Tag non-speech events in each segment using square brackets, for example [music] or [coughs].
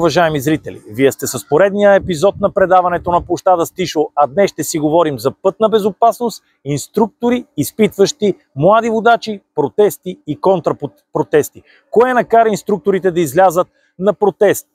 Уважаеми зрители, вие сте с поредния епизод на предаването на площада Стишо, а днес ще си говорим за пътна безопасност, инструктори, изпитващи, млади водачи, протести и контрапротести. Кое накара инструкторите да излязат на протест?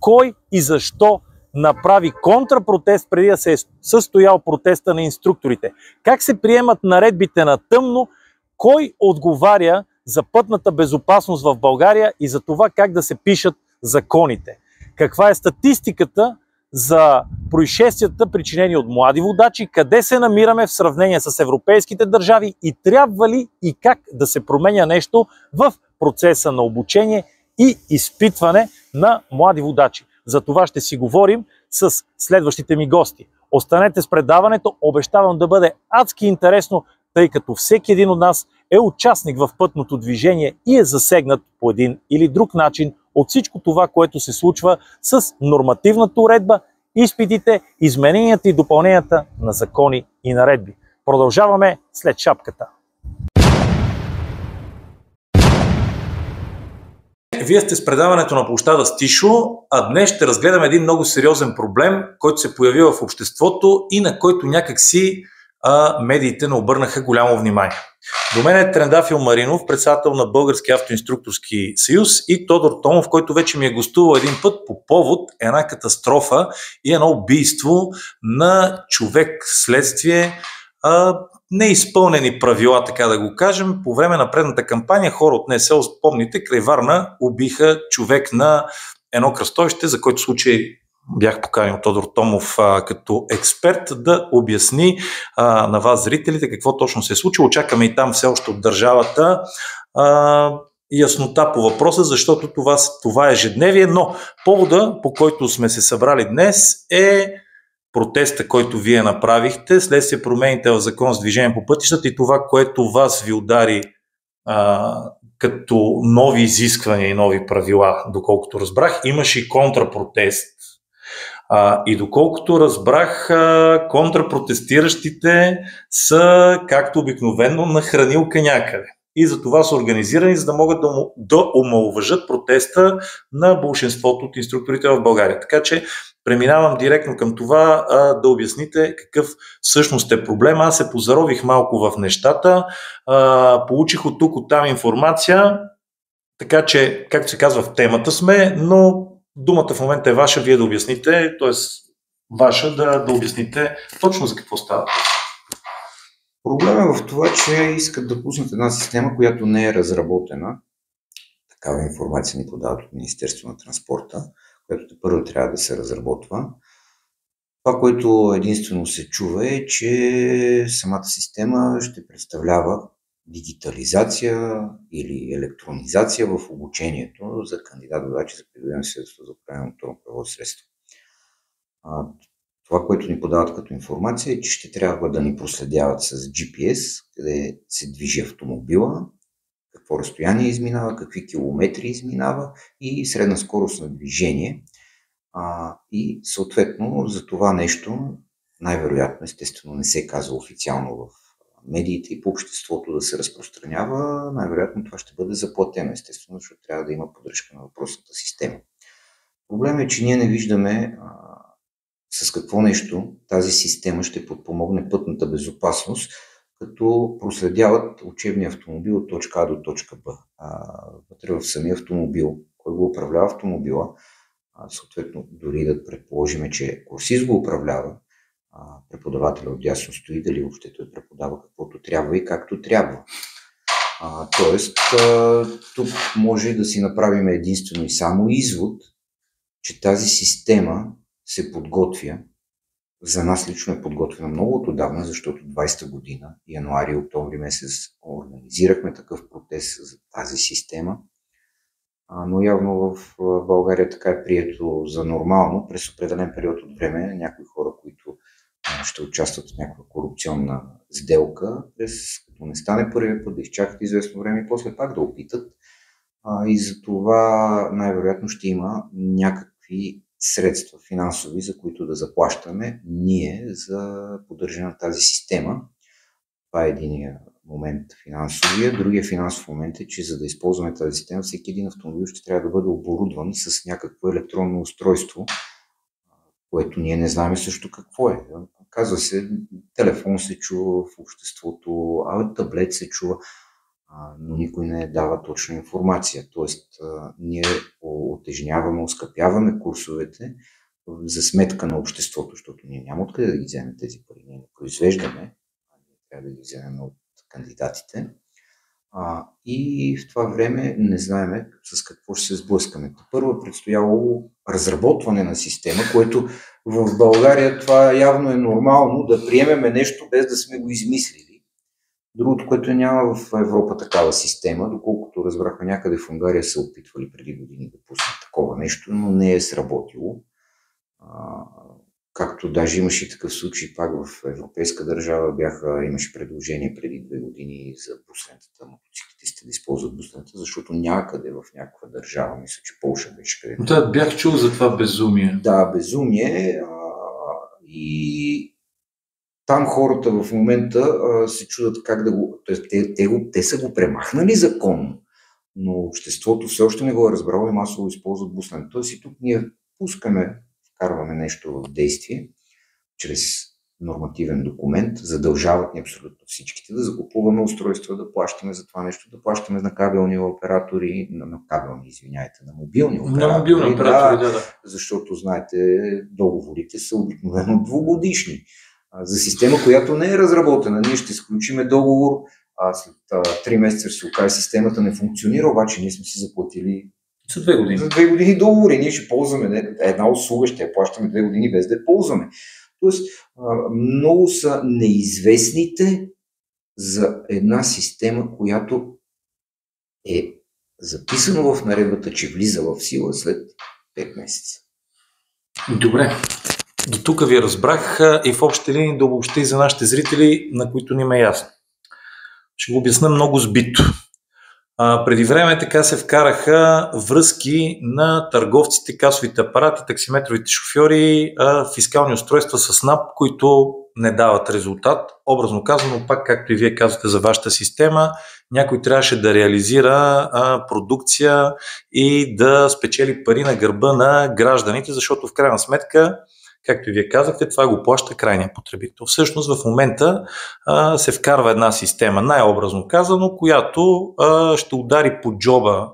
Кой и защо направи контрапротест преди да се е състоял протеста на инструкторите? Как се приемат наредбите на тъмно? Кой отговаря за пътната безопасност в България и за това как да се пишат законите. Каква е статистиката за происшествията, причинени от млади водачи, къде се намираме в сравнение с европейските държави и трябва ли и как да се променя нещо в процеса на обучение и изпитване на млади водачи. За това ще си говорим с следващите ми гости. Останете с предаването, обещавам да бъде адски интересно, тъй като всеки един от нас е участник в пътното движение и е засегнат по един или друг начин от всичко това, което се случва с нормативната уредба, изпитите, измененията и допълненията на закони и наредби. Продължаваме след шапката. Вие сте с предаването на площада Стишо, а днес ще разгледаме един много сериозен проблем, който се появи в обществото и на който някакси а, медиите не обърнаха голямо внимание. До мен е Трендафил Маринов, председател на Български автоинструкторски съюз и Тодор Томов, който вече ми е гостувал един път по повод една катастрофа и едно убийство на човек следствие а, неизпълнени правила, така да го кажем. По време на предната кампания хора от НСО, спомните, край Варна убиха човек на едно кръстовище, за който случай бях поканил Тодор Томов а, като експерт да обясни а, на вас, зрителите, какво точно се е случило. Очакваме и там все още от държавата а, яснота по въпроса, защото това, това е ежедневие, но повода, по който сме се събрали днес е протеста, който вие направихте, следствие промените в закон с движение по пътищата и това, което вас ви удари а, като нови изисквания и нови правила, доколкото разбрах. Имаше и контрапротест а, и доколкото разбрах, а, контрапротестиращите са, както обикновено, на хранилка някъде. И за това са организирани, за да могат да, да омалуважат протеста на большинството от инструкторите в България. Така че преминавам директно към това а, да обясните какъв всъщност е проблем. Аз се позарових малко в нещата, а, получих от тук, от там информация, така че, както се казва, в темата сме, но Думата в момента е ваша, вие да обясните, т.е. ваша да, да обясните точно за какво става. Проблемът е в това, че искат да пуснат една система, която не е разработена. Такава информация ни подават от Министерство на транспорта, която първо трябва да се разработва. Това, което единствено се чува е, че самата система ще представлява дигитализация или електронизация в обучението за кандидат-водачи за придобиване свидетелство за управление на моторно превозно средство. Това, което ни подават като информация е, че ще трябва да ни проследяват с GPS, къде се движи автомобила, какво разстояние изминава, какви километри изминава и средна скорост на движение. А, и съответно за това нещо най-вероятно, естествено, не се казва официално в медиите и по обществото да се разпространява, най-вероятно това ще бъде заплатено, естествено, защото трябва да има поддръжка на въпросната система. Проблемът е, че ние не виждаме а, с какво нещо тази система ще подпомогне пътната безопасност, като проследяват учебния автомобил от точка А до точка Б. А, вътре в самия автомобил, кой го управлява автомобила, а, съответно дори да предположим, че курсист го управлява, преподавателя от дясно стои, дали въобще той преподава каквото трябва и както трябва. А, тоест, а, тук може да си направим единствено и само извод, че тази система се подготвя. За нас лично е подготвена много отдавна, защото 20-та година, януари и октомври месец, организирахме такъв протест за тази система. Но явно в България така е прието за нормално. През определен период от време някои хора, ще участват в някаква корупционна сделка, през като не стане първият път, да изчакат известно време и после пак да опитат. А, и за това най-вероятно ще има някакви средства финансови, за които да заплащаме ние за поддържане на тази система. Това е единия момент финансовия. Другия финансов момент е, че за да използваме тази система, всеки един автомобил ще трябва да бъде оборудван с някакво електронно устройство, което ние не знаем също какво е. Казва се, телефон се чува в обществото, а таблет се чува, но никой не дава точна информация. Тоест, ние отежняваме, оскъпяваме курсовете за сметка на обществото, защото ние няма откъде да ги вземем тези пари. Ние не произвеждаме, трябва да ги вземем от кандидатите. А, и в това време не знаеме с какво ще се сблъскаме. Първо е предстояло разработване на система, което в България това явно е нормално да приемеме нещо без да сме го измислили. Другото, което няма в Европа такава система, доколкото разбрахме някъде в Унгария са опитвали преди години да пуснат такова нещо, но не е сработило. Както даже имаше и такъв случай пак в европейска държава, бяха, имаше предложение преди две години за буслентата, мотоциклетистите да използват буслента, защото някъде в някаква държава, мисля, че Полша беше където. Да, бях чул за това безумие. Да, безумие. А, и там хората в момента а, се чудат как да го... Тоест, те, те, го, те са го премахнали законно, но обществото все още не го е разбрало и масово използват буслента. Тоест и тук ние пускаме вкарваме нещо в действие, чрез нормативен документ, задължават ни абсолютно всичките да закупуваме устройства, да плащаме за това нещо, да плащаме на кабелни оператори, на, на кабелни, извиняйте, на мобилни оператори. На мобилни оператори, да, да, да. Защото, знаете, договорите са обикновено двугодишни. За система, която не е разработена, ние ще сключиме договор, а след три месеца ще се окаже системата не функционира, обаче ние сме си заплатили за две години. За две години договори. Ние ще ползваме една услуга, ще я плащаме две години без да я ползваме. Тоест, много са неизвестните за една система, която е записано в наредбата, че влиза в сила след 5 месеца. Добре. До тук ви разбрах и в общи линии да обобщи за нашите зрители, на които не ме е ясно. Ще го обясна много сбито. А, преди време така се вкараха връзки на търговците, касовите апарати, таксиметровите шофьори, а, фискални устройства с НАП, които не дават резултат. Образно казано, пак както и вие казвате за вашата система, някой трябваше да реализира а, продукция и да спечели пари на гърба на гражданите, защото в крайна сметка както и вие казахте, това го плаща крайния потребител. Всъщност в момента а, се вкарва една система, най-образно казано, която а, ще удари по джоба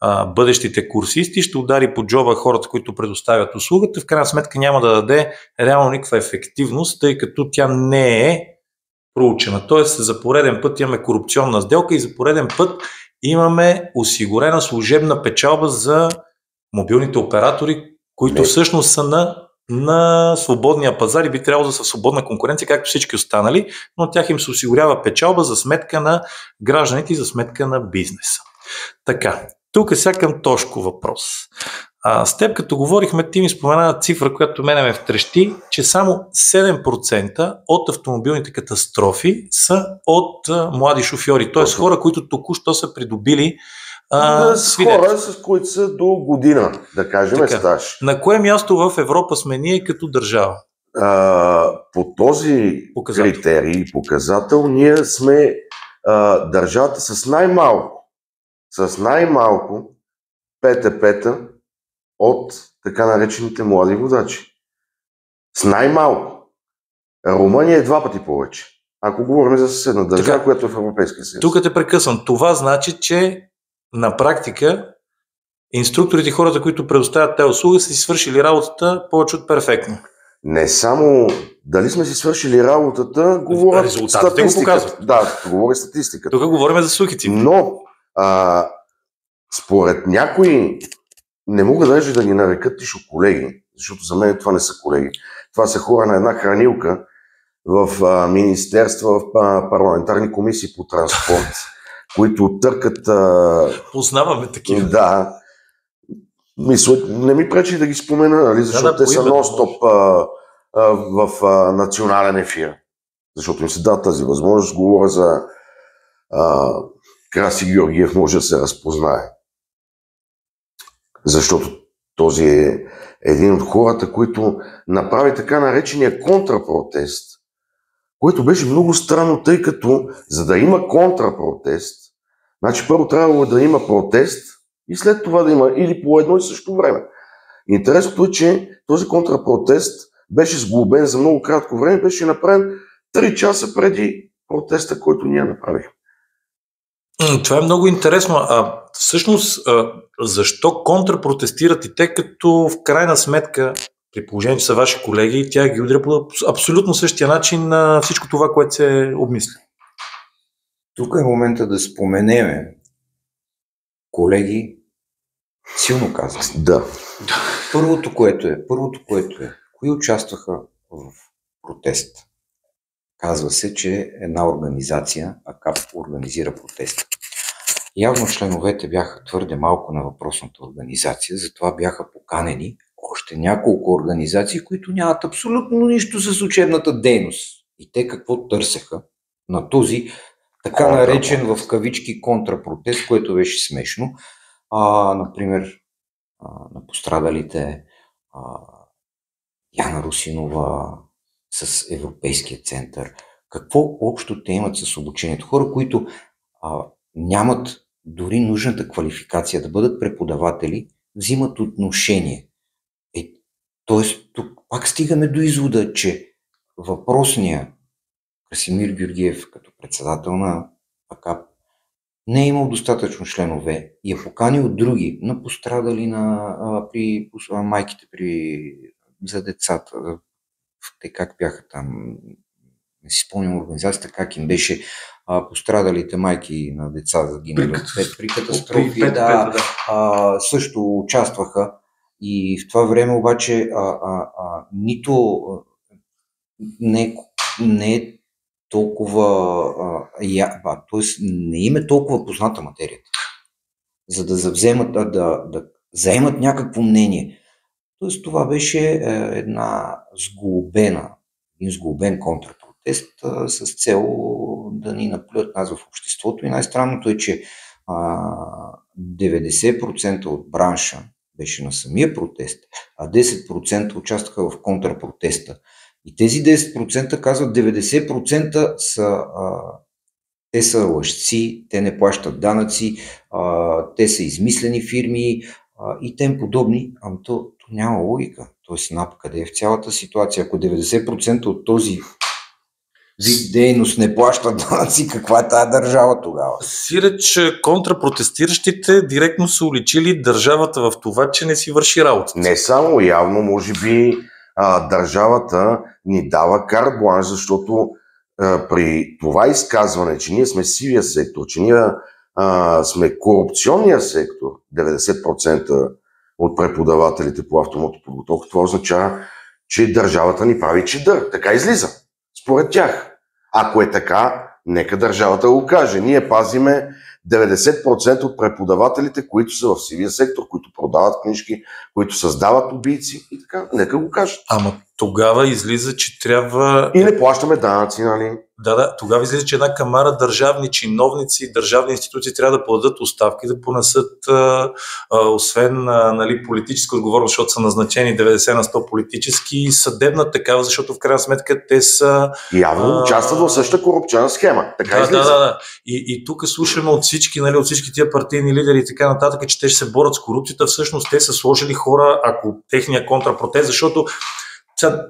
а, бъдещите курсисти, ще удари по джоба хората, които предоставят услугата, в крайна сметка няма да даде реално никаква ефективност, тъй като тя не е проучена. Тоест за пореден път имаме корупционна сделка и за пореден път имаме осигурена служебна печалба за мобилните оператори, които не. всъщност са на на свободния пазар и би трябвало да са в свободна конкуренция, както всички останали, но тях им се осигурява печалба за сметка на гражданите и за сметка на бизнеса. Така, тук е сега към Тошко въпрос. А, с теб, като говорихме, ти ми спомена цифра, която мене ме втрещи, че само 7% от автомобилните катастрофи са от а, млади шофьори, т.е. хора, които току-що са придобили а, с хора, с които са до година, да кажем, така, стаж. На кое място в Европа сме ние като държава? А, по този показател. критерий показател ние сме а, държавата с най-малко, с най-малко ПТП-та от така наречените млади водачи. С най-малко. Румъния е два пъти повече. Ако говорим за съседна държава, така, която е в Европейския съюз. Тук те прекъсвам. Това значи, че на практика инструкторите, хората, които предоставят тези услуги, са си свършили работата повече от перфектно. Не само дали сме си свършили работата, говорят Резултатите го показват. Да, говори статистиката. Тук говорим за сухи цифри. Но, а, според някои, не мога даже да ги нарекат тишо колеги, защото за мен това не са колеги. Това са хора на една хранилка в а, министерства, в а, парламентарни комисии по транспорт които търкат... А... Познаваме такива. Да. Мисля, не ми пречи да ги спомена, нали, защото да, да, те са нон-стоп а, а, в а, национален ефир. Защото им се дава тази възможност. Говоря за а, Краси Георгиев, може да се разпознае. Защото този е един от хората, които направи така наречения контрапротест което беше много странно, тъй като за да има контрапротест, значи първо трябвало да има протест и след това да има или по едно и също време. Интересното е, че този контрапротест беше сглобен за много кратко време, беше направен 3 часа преди протеста, който ние направихме. Това е много интересно. А всъщност, а, защо контрапротестират и те, като в крайна сметка, при положение, че са ваши колеги, тя ги удря по абсолютно същия начин на всичко това, което се обмисля? Тук е момента да споменеме, колеги, силно казвам. Да. Първото, което е, първото, което е, кои участваха в протест? Казва се, че една организация, АКАП, организира протест. Явно членовете бяха твърде малко на въпросната организация, затова бяха поканени още няколко организации, които нямат абсолютно нищо с учебната дейност. И те какво търсеха на този така наречен в кавички контрапротест, което беше смешно. А, например, а, на пострадалите а, Яна Русинова, с Европейския център. Какво общо те имат с обучението? Хора, които а, нямат дори нужната квалификация да бъдат преподаватели, взимат отношение. Е, тоест, тук пак стигаме до извода, че въпросния Красимир Георгиев като председател на АКАП не е имал достатъчно членове и е поканил други на пострадали на, а, при а, майките при, за децата, те как бяха там, не си спомням организацията, как им беше а, пострадалите майки на деца загинали при, при катастрофи. При, да, да. А, също участваха. И в това време обаче а, а, а, нито не, не е толкова, а, я, а, т.е. не им е толкова позната материята, за да завземат, да, да, да заемат някакво мнение. Тоест това беше е, една сглобена, един сглобен контрпротест с цел да ни наплюят нас в обществото. И най-странното е, че 90% от бранша беше на самия протест, а 10% участваха в контрпротеста. И тези 10% казват 90% са а, те са лъжци, те не плащат данъци, а, те са измислени фирми а, и тем подобни. Ами то, то няма логика. Тоест, НАП къде е в цялата ситуация? Ако 90% от този вид дейност не плащат данъци, каква е тази държава тогава? Сиреч контрапротестиращите директно са уличили държавата в това, че не си върши работа. Не само явно, може би а, държавата ни дава карбланш, защото а, при това изказване, че ние сме сивия сектор, че ние а, сме корупционния сектор, 90% от преподавателите по автомотоподготовка, това означава, че държавата ни прави чедър. Така излиза, според тях. Ако е така, нека държавата го каже. Ние пазиме 90% от преподавателите, които са в сивия сектор, които продават книжки, които създават убийци и така, нека го кажат. Ама тогава излиза, че трябва... И не плащаме данъци, нали? Да, да, тогава излиза, че една камара държавни чиновници, държавни институции трябва да подадат оставки, да понесат, а, а, освен а, нали, политическа отговорност, защото са назначени 90 на 100 политически, и съдебна такава, защото в крайна сметка те са... Явно участват в същата корупционна схема. Така да, излиза. да, да. И, и тук слушаме от всички, нали, от всички тия партийни лидери и така нататък, че те ще се борят с корупцията. Всъщност те са сложили хора, ако техния контрапротез, защото сега,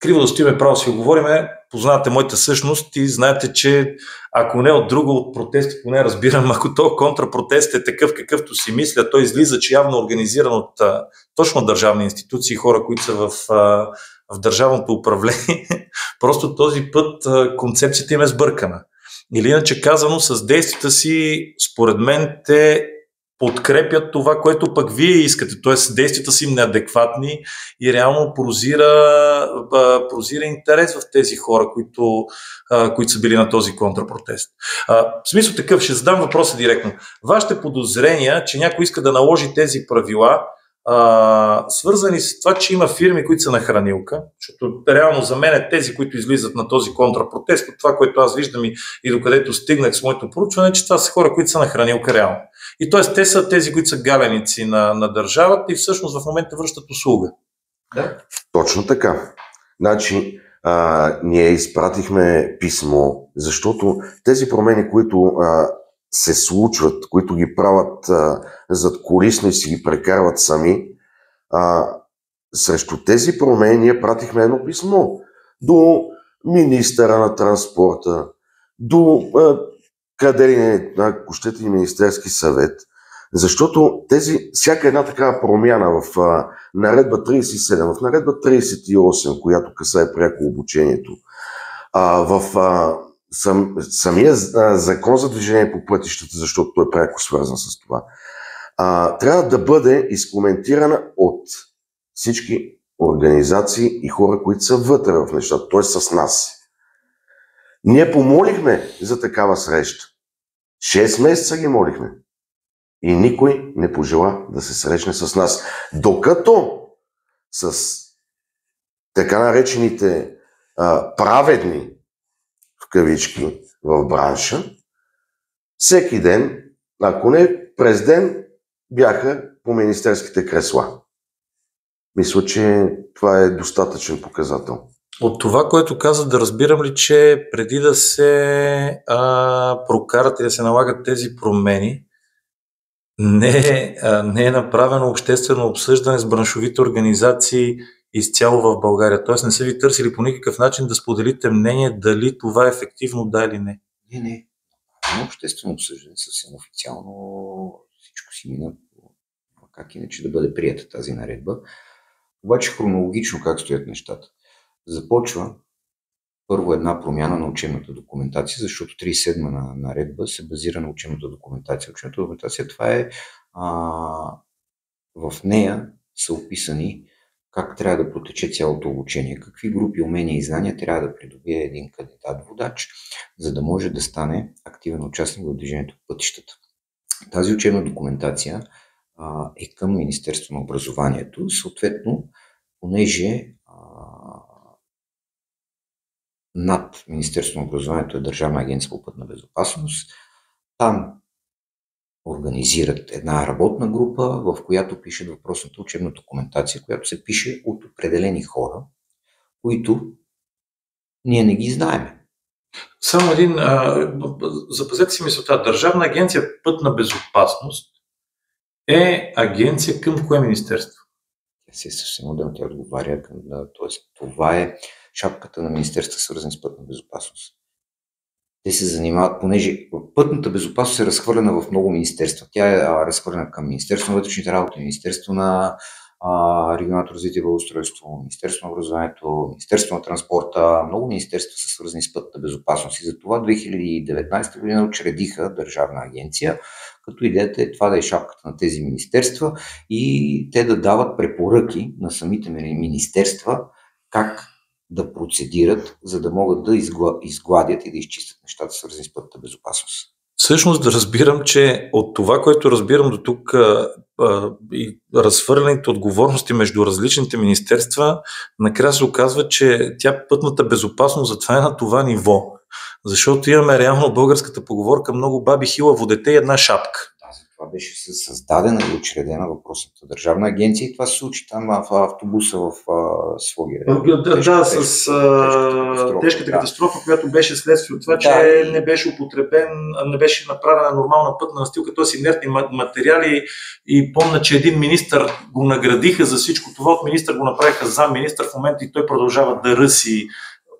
криво да стоиме право си говориме, познавате моята същност и знаете, че ако не от друго, от протести, поне разбирам, [laughs] ако то контрапротест е такъв какъвто си мисля, той излиза, че явно организиран от а, точно държавни институции, хора, които са в, а, в държавното управление, [laughs] просто този път а, концепцията им е сбъркана. Или иначе казано, с действията си, според мен, те подкрепят това, което пък вие искате. Т.е. действията си им неадекватни и реално прозира, прозира интерес в тези хора, които, които са били на този контрапротест. В смисъл такъв, ще задам въпроса директно. Вашите подозрения, че някой иска да наложи тези правила, а, свързани с това, че има фирми, които са на хранилка, защото реално за мен е тези, които излизат на този контрапротест, от това, което аз виждам и, и докъдето стигнах с моето проучване, че това са хора, които са на хранилка реално. И т.е. те са тези, които са галеници на, на държавата и всъщност в момента връщат услуга. Да? Точно така. Значи, а, ние изпратихме писмо, защото тези промени, които а, се случват, които ги правят а, зад колисно и си ги прекарват сами, а, срещу тези промени ние пратихме едно писмо до министъра на транспорта, до а, къде ли не, ако щете и Министерски съвет, защото тези, всяка една такава промяна в а, наредба 37, в наредба 38, която касае пряко обучението, а, в а, сам, самия закон за движение по пътищата, защото той е пряко свързан с това, а, трябва да бъде изкоментирана от всички организации и хора, които са вътре в нещата, т.е. с нас. Ние помолихме за такава среща. Шест месеца ги молихме. И никой не пожела да се срещне с нас. Докато с така наречените а, праведни в кавички в бранша, всеки ден, ако не през ден, бяха по министерските кресла. Мисля, че това е достатъчен показател. От това, което каза, да разбирам ли, че преди да се а, прокарат и да се налагат тези промени, не, а, не е направено обществено обсъждане с браншовите организации изцяло в България. Тоест не са ви търсили по никакъв начин да споделите мнение дали това е ефективно, да или не. Не, не. Обществено обсъждане, съвсем официално всичко си мина как иначе да бъде прията тази наредба. Обаче хронологично как стоят нещата. Започва първо една промяна на учебната документация, защото 37 на наредба се базира на учебната документация. Учебната документация това е а, в нея са описани как трябва да протече цялото обучение, какви групи умения и знания трябва да придобие един кандидат-водач, за да може да стане активен участник в движението по пътищата. Тази учебна документация а, е към Министерство на образованието, съответно, понеже а, над Министерство на образованието е Държавна агенция по пътна безопасност, там организират една работна група, в която пишат въпросната учебна документация, която се пише от определени хора, които ние не ги знаеме. Само един, а, запазете си мисълта, Държавна агенция пътна безопасност е агенция към кое министерство? Тя се е съвсем отделно, тя отговаря към, т.е. това е шапката на Министерство свързани с пътна безопасност. Те се занимават, понеже пътната безопасност е разхвърлена в много министерства. Тя е разхвърлена към Министерство на вътрешните работи, Министерство на регионалното развитие и благоустройство, Министерство на образованието, Министерство на транспорта. Много министерства са свързани с пътната безопасност и затова 2019 година учредиха Държавна агенция, като идеята е това да е шапката на тези министерства и те да дават препоръки на самите министерства как да процедират, за да могат да изгладят и да изчистят нещата, свързани с пътната безопасност. Всъщност да разбирам, че от това, което разбирам до тук и разхвърлените отговорности между различните министерства, накрая се оказва, че тя пътната безопасност затова е на това ниво. Защото имаме реално българската поговорка много баби хилаво дете и една шапка. Това беше създадена и учредена въпросната държавна агенция и това се случи там в автобуса в Своге. Да, да, с тежката катастрофа, която беше следствие от това, че да, не беше употребен, не беше направена нормална пътна настилка, т.е. инертни материали и помня, че един министр го наградиха за всичко това, от министър го направиха за министър в момента и той продължава да ръси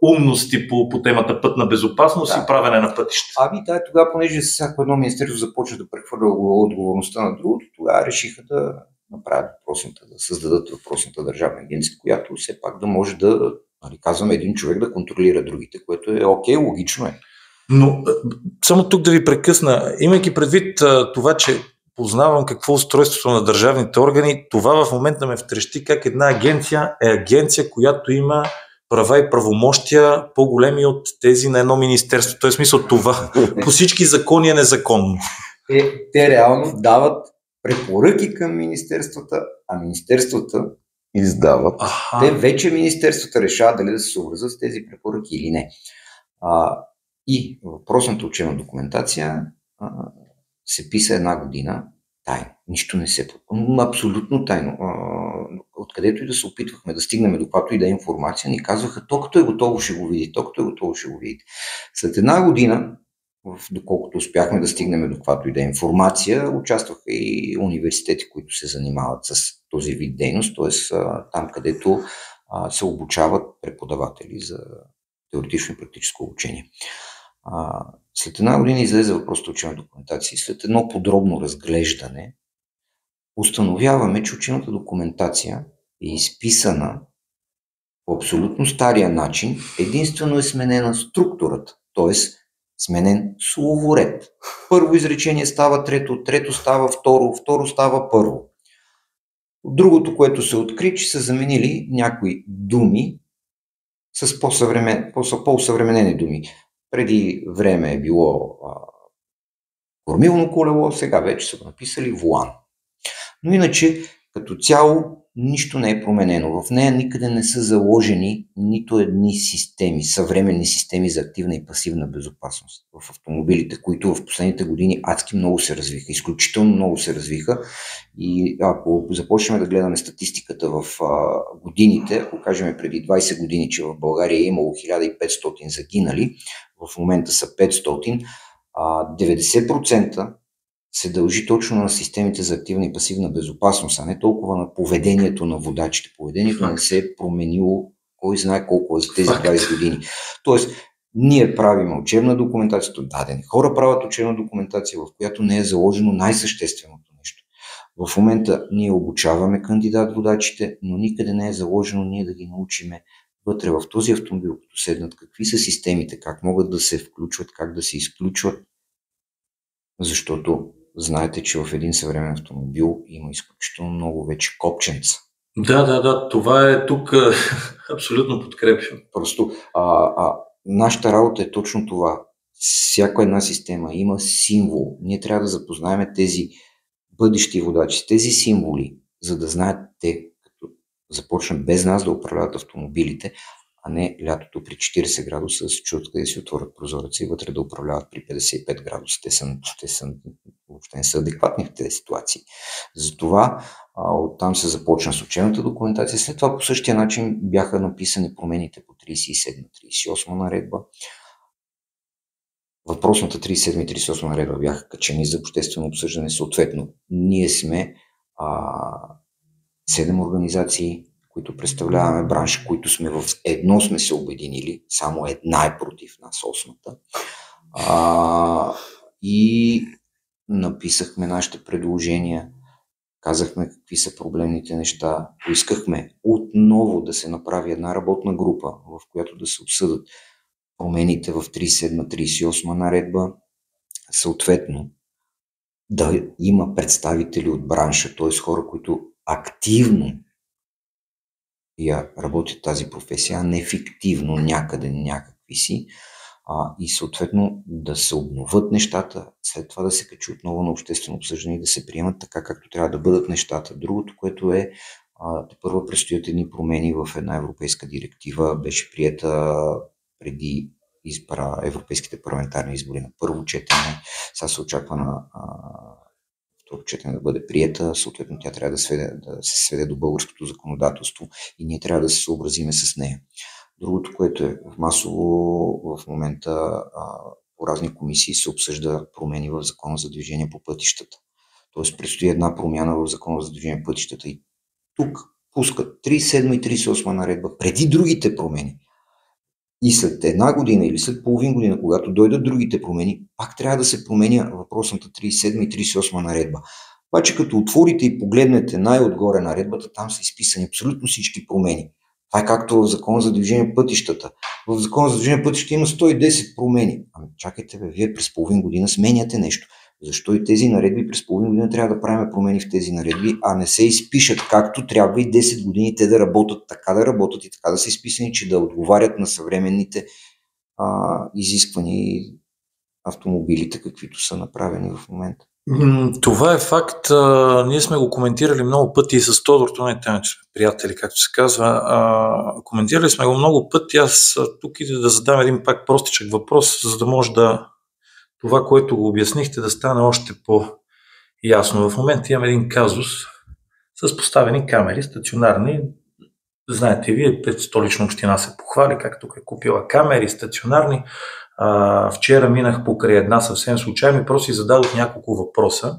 умности по, по темата пътна безопасност да. и правене на пътища. Ами да, тогава, понеже всяко едно министерство започва да прехвърля отговорността на другото, тогава решиха да направят въпросната, да създадат въпросната държавна агенция, която все пак да може да, нали, казваме, един човек да контролира другите, което е окей, логично е. Но само тук да ви прекъсна, имайки предвид това, че познавам какво е устройството на държавните органи, това в момента ме втрещи как една агенция е агенция, която има права и правомощия по-големи от тези на едно министерство. Е смисъл това [laughs] по всички закони е незаконно. Е, те реално дават препоръки към министерствата, а министерствата издават. Аха. Те вече министерствата решават дали да се съобразят с тези препоръки или не. А, и въпросната учебна документация а, се писа една година тайно. Нищо не се. Абсолютно тайно. откъдето и да се опитвахме да стигнем до каквато и да е информация, ни казваха, то като е готово ще го видите, то като е готово ще го видите. След една година, доколкото успяхме да стигнем до каквато и да е информация, участваха и университети, които се занимават с този вид дейност, т.е. там, където се обучават преподаватели за теоретично и практическо обучение. След една година излезе въпрос учена документация. След едно подробно разглеждане, установяваме, че учената документация е изписана по абсолютно стария начин, единствено е сменена структурата, т.е. сменен словоред. Първо изречение става трето, трето става второ, второ става първо. Другото, което се откри, че са заменили някои думи с по-съвременени думи. Преди време е било а, кормилно колело, сега вече са написали вулан. Но иначе, като цяло, нищо не е променено. В нея никъде не са заложени нито едни системи, съвременни системи за активна и пасивна безопасност в автомобилите, които в последните години адски много се развиха, изключително много се развиха. И ако започнем да гледаме статистиката в годините, ако кажем преди 20 години, че в България е имало 1500 загинали, в момента са 500, а, 90% се дължи точно на системите за активна и пасивна безопасност, а не толкова на поведението на водачите. Поведението не се е променило кой знае колко за тези 20 години. Тоест, ние правим учебна документация, дадени хора правят учебна документация, в която не е заложено най-същественото нещо. В момента ние обучаваме кандидат-водачите, но никъде не е заложено ние да ги научиме вътре в този автомобил, като седнат, какви са системите, как могат да се включват, как да се изключват, защото знаете, че в един съвременен автомобил има изключително много вече копченца. Да, да, да, това е тук [laughs] абсолютно подкрепям. Просто а, а, нашата работа е точно това. Всяка една система има символ. Ние трябва да запознаем тези бъдещи водачи, тези символи, за да знаят те, като започнат без нас да управляват автомобилите, а не лятото при 40 градуса с чуят къде си отворят прозореца и вътре да управляват при 55 градуса. Те са, те са въобще не са адекватни в тези ситуации. Затова оттам се започна с учебната документация. След това по същия начин бяха написани промените по 37-38 наредба. Въпросната 37 и 38 наредба бяха качени за обществено обсъждане. Съответно, ние сме а, 7 организации, които представляваме бранш, които сме в едно сме се обединили, само една е против нас, осмата. А, и написахме нашите предложения, казахме какви са проблемните неща, поискахме отново да се направи една работна група, в която да се обсъдат промените в 37-38 наредба, съответно да има представители от бранша, т.е. хора, които активно я работят тази професия, а не фиктивно някъде някакви си, а, и съответно да се обноват нещата, след това да се качи отново на обществено обсъждане и да се приемат така, както трябва да бъдат нещата. Другото, което е, а, първо предстоят едни промени в една европейска директива, беше прията преди избра европейските парламентарни избори на първо четене. Сега се очаква на второ четене да бъде прията, съответно тя трябва да, сведе, да се сведе до българското законодателство и ние трябва да се съобразиме с нея. Другото, което е масово в момента по разни комисии се обсъжда промени в закона за движение по пътищата. Тоест предстои една промяна в закона за движение по пътищата и тук пускат 37 и 38 наредба преди другите промени. И след една година или след половин година, когато дойдат другите промени, пак трябва да се променя въпросната 37 и 38 наредба. Обаче като отворите и погледнете най-отгоре наредбата, там са изписани абсолютно всички промени. Това е както в Закона за движение пътищата. В Закона за движение пътища има 110 промени. Ами чакайте, бе, вие през половин година сменяте нещо. Защо и тези наредби през половин година трябва да правим промени в тези наредби, а не се изпишат както трябва и 10 години те да работят така да работят и така да са изписани, че да отговарят на съвременните а, изисквания и автомобилите, каквито са направени в момента. Това е факт. Ние сме го коментирали много пъти и с Тодор, не е приятели, както се казва. Коментирали сме го много пъти. Аз тук иде да задам един пак простичък въпрос, за да може да това, което го обяснихте, да стане още по-ясно. В момента имам един казус с поставени камери стационарни. Знаете, вие пред столична община се похвали, как тук е купила камери стационарни. А, вчера минах покрай една съвсем случайно и просто си зададох няколко въпроса.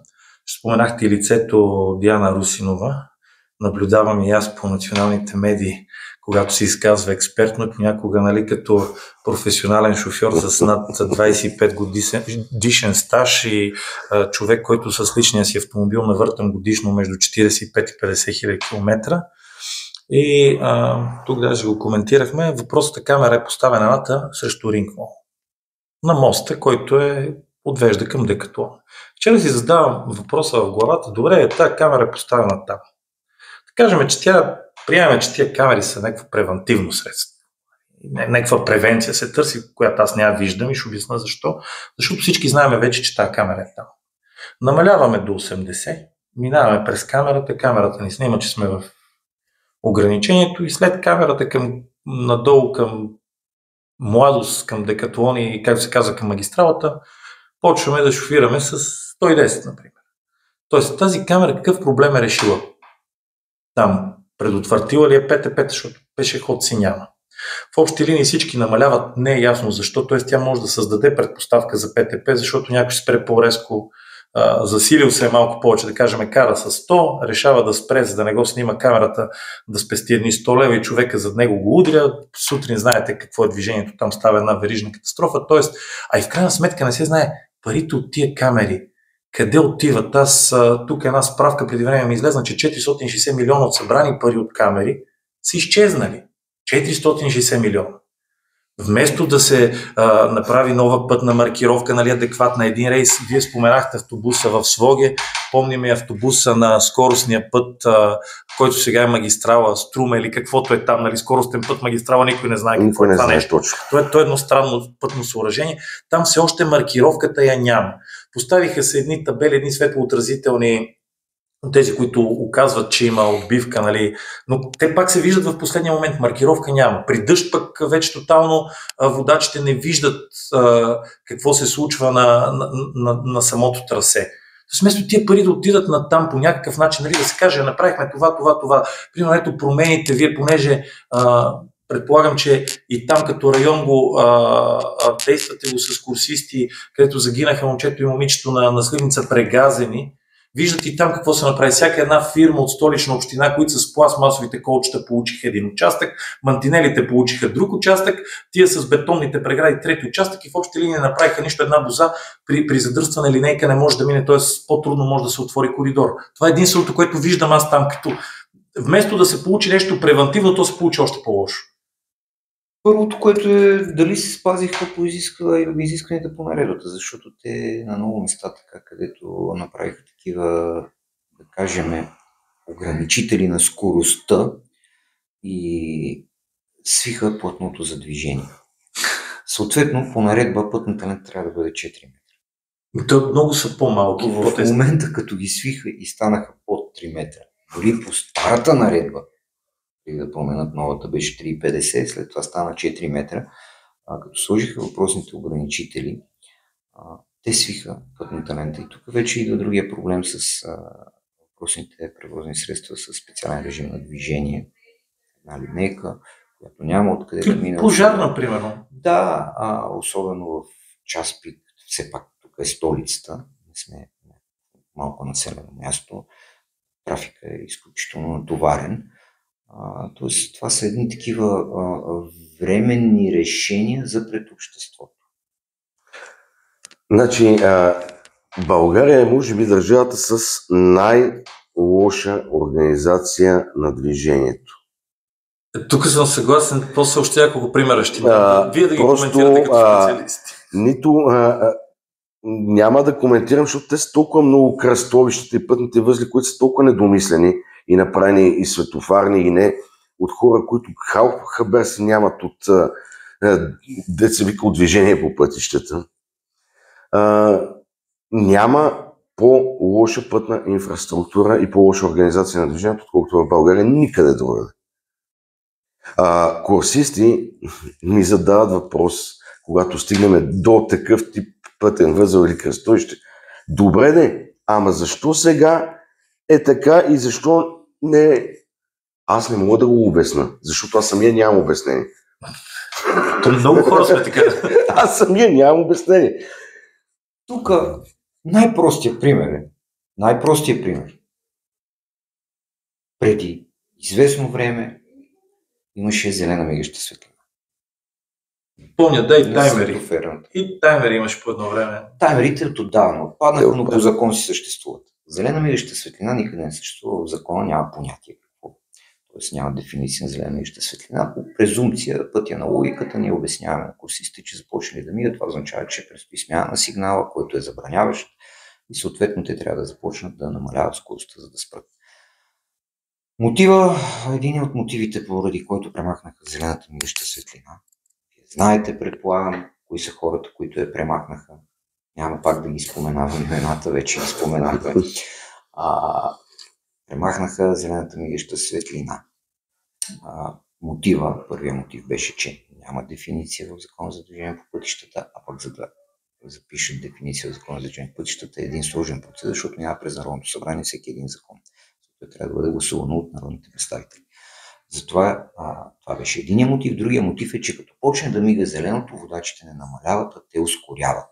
Споменахте и лицето Диана Русинова. Наблюдавам и аз по националните медии, когато се изказва експертно, понякога нали, като професионален шофьор с над 25 годишен стаж и а, човек, който с личния си автомобил навъртам годишно между 45 и 50 хиляди километра. И а, тук даже го коментирахме. Въпросната камера е поставена едната срещу Рингмол. На моста, който е отвежда към Декатлон. Вчера си задавам въпроса в главата, добре, тази камера е поставена там. Да кажем, че тя, приемаме, че тия камери са някакво превентивно средство. Някаква превенция се търси, която аз няма виждам и ще обясна защо. Защото всички знаем вече, че тази камера е там. Намаляваме до 80, минаваме през камерата, камерата ни снима, че сме в ограничението и след камерата към, надолу към младост, към декатлони, както се казва, към магистралата, почваме да шофираме с 110, например. Тоест тази камера какъв проблем е решила? Там предотвратила ли е ПТП, защото пешеход си няма. В общи линии всички намаляват, не е ясно защо, т.е. тя може да създаде предпоставка за ПТП, защото някой спре по-резко, засилил се е малко повече, да кажем, кара с 100, решава да спре, за да не го снима камерата, да спести едни 100 лева и човека зад него го удря. Сутрин знаете какво е движението, там става една верижна катастрофа. Тоест, а и в крайна сметка не се знае парите от тия камери, къде отиват? Аз тук една справка преди време ми излезна, че 460 милиона от събрани пари от камери са изчезнали. 460 милиона. Вместо да се а, направи нова пътна маркировка, нали, адекватна един рейс, вие споменахте автобуса в Своге, помним и автобуса на скоростния път, а, който сега е магистрала, Струма или каквото е там, нали, скоростен път, магистрала, никой не знае какво е това нещо. Точно. То е, то е едно странно пътно съоръжение. Там все още маркировката я няма. Поставиха се едни табели, едни светлоотразителни тези, които оказват, че има отбивка, нали, но те пак се виждат в последния момент, маркировка няма. При дъжд пък вече тотално водачите не виждат а, какво се случва на, на, на, на самото трасе. Вместо тия пари да отидат на там по някакъв начин, нали, да се каже, направихме това, това, това. Примерно, ето промените, вие понеже а, предполагам, че и там като район го а, а, действате го с курсисти, където загинаха момчето и момичето на, на сливница прегазени, Виждат и там какво се направи. Всяка една фирма от столична община, които с пластмасовите колчета получиха един участък, мантинелите получиха друг участък, тия с бетонните прегради трети участък и в общи линии направиха нищо една боза при, при задръстване линейка не може да мине, т.е. по-трудно може да се отвори коридор. Това е единственото, което виждам аз там, като вместо да се получи нещо превентивно, то се получи още по-лошо. Първото, което е дали се спазиха по изисква, изискванията по наредата, защото те на много места, така, където направиха такива, да кажем, ограничители на скоростта и свиха плътното за движение. Съответно, по наредба пътната лента трябва да бъде 4 метра. То много са по-малки. В момента, като ги свиха и станаха под 3 метра, дори по старата наредба, да променят новата, беше 3,50, след това стана 4 метра. А, като сложиха въпросните ограничители, а, те свиха пътната лента. И тук вече идва другия проблем с а, въпросните превозни средства с специален режим на движение. Една линейка, която няма откъде да мине. Пожарна, примерно. Да, а, особено в час пик, все пак тук е столицата, не сме малко населено място, трафика е изключително натоварен. Тоест, това са едни такива а, временни решения за пред обществото. Значи, а, България е, може би, държавата с най-лоша организация на движението. Тук съм съгласен, после още няколко примера ще има. Вие да ги просто, коментирате като специалисти. А, нито а, а, няма да коментирам, защото те са толкова много кръстовищите и пътните възли, които са толкова недомислени и направени и светофарни и не от хора, които хабер се нямат от деца вика от движение по пътищата а, няма по-лоша пътна инфраструктура и по-лоша организация на движението, отколкото в България никъде другаде. Курсисти ми задават въпрос, когато стигнем до такъв тип пътен възел или кръстовище. Добре де, ама защо сега е така и защо не, аз не мога да го обясна, защото аз самия нямам обяснение. То много хора сме така. [laughs] аз самия нямам обяснение. Тук най-простият пример е, най-простият пример. Преди известно време имаше зелена мигаща светлина. Помня, да, и таймери. И таймери имаш по едно време. Таймерите от отдавна отпаднаха, но по закон си съществуват. Зелена мигаща светлина никъде не съществува. В закона няма понятие какво. Тоест няма дефиниция на зелена мигаща светлина. По презумпция, пътя на логиката, ние обясняваме на курсистите, че започнали да мигат. Това означава, че предстои смяна на сигнала, който е забраняващ и съответно те трябва да започнат да намаляват скоростта, за да спрат. Мотива, един от мотивите, поради който премахнаха зелената мигаща светлина, знаете, предполагам, кои са хората, които я премахнаха. Няма пак да ги споменавам имената, вече ги споменахме. А, премахнаха зелената мигаща светлина. А, мотива, първия мотив беше, че няма дефиниция в закона за движение по пътищата, а пък за да запишем дефиниция в закона за движение по пътищата е един сложен процес, защото няма през Народното събрание всеки един закон. Той трябва да бъде гласувано от народните представители. Затова а, това беше един мотив. Другия мотив е, че като почне да мига зеленото, водачите не намаляват, а те ускоряват.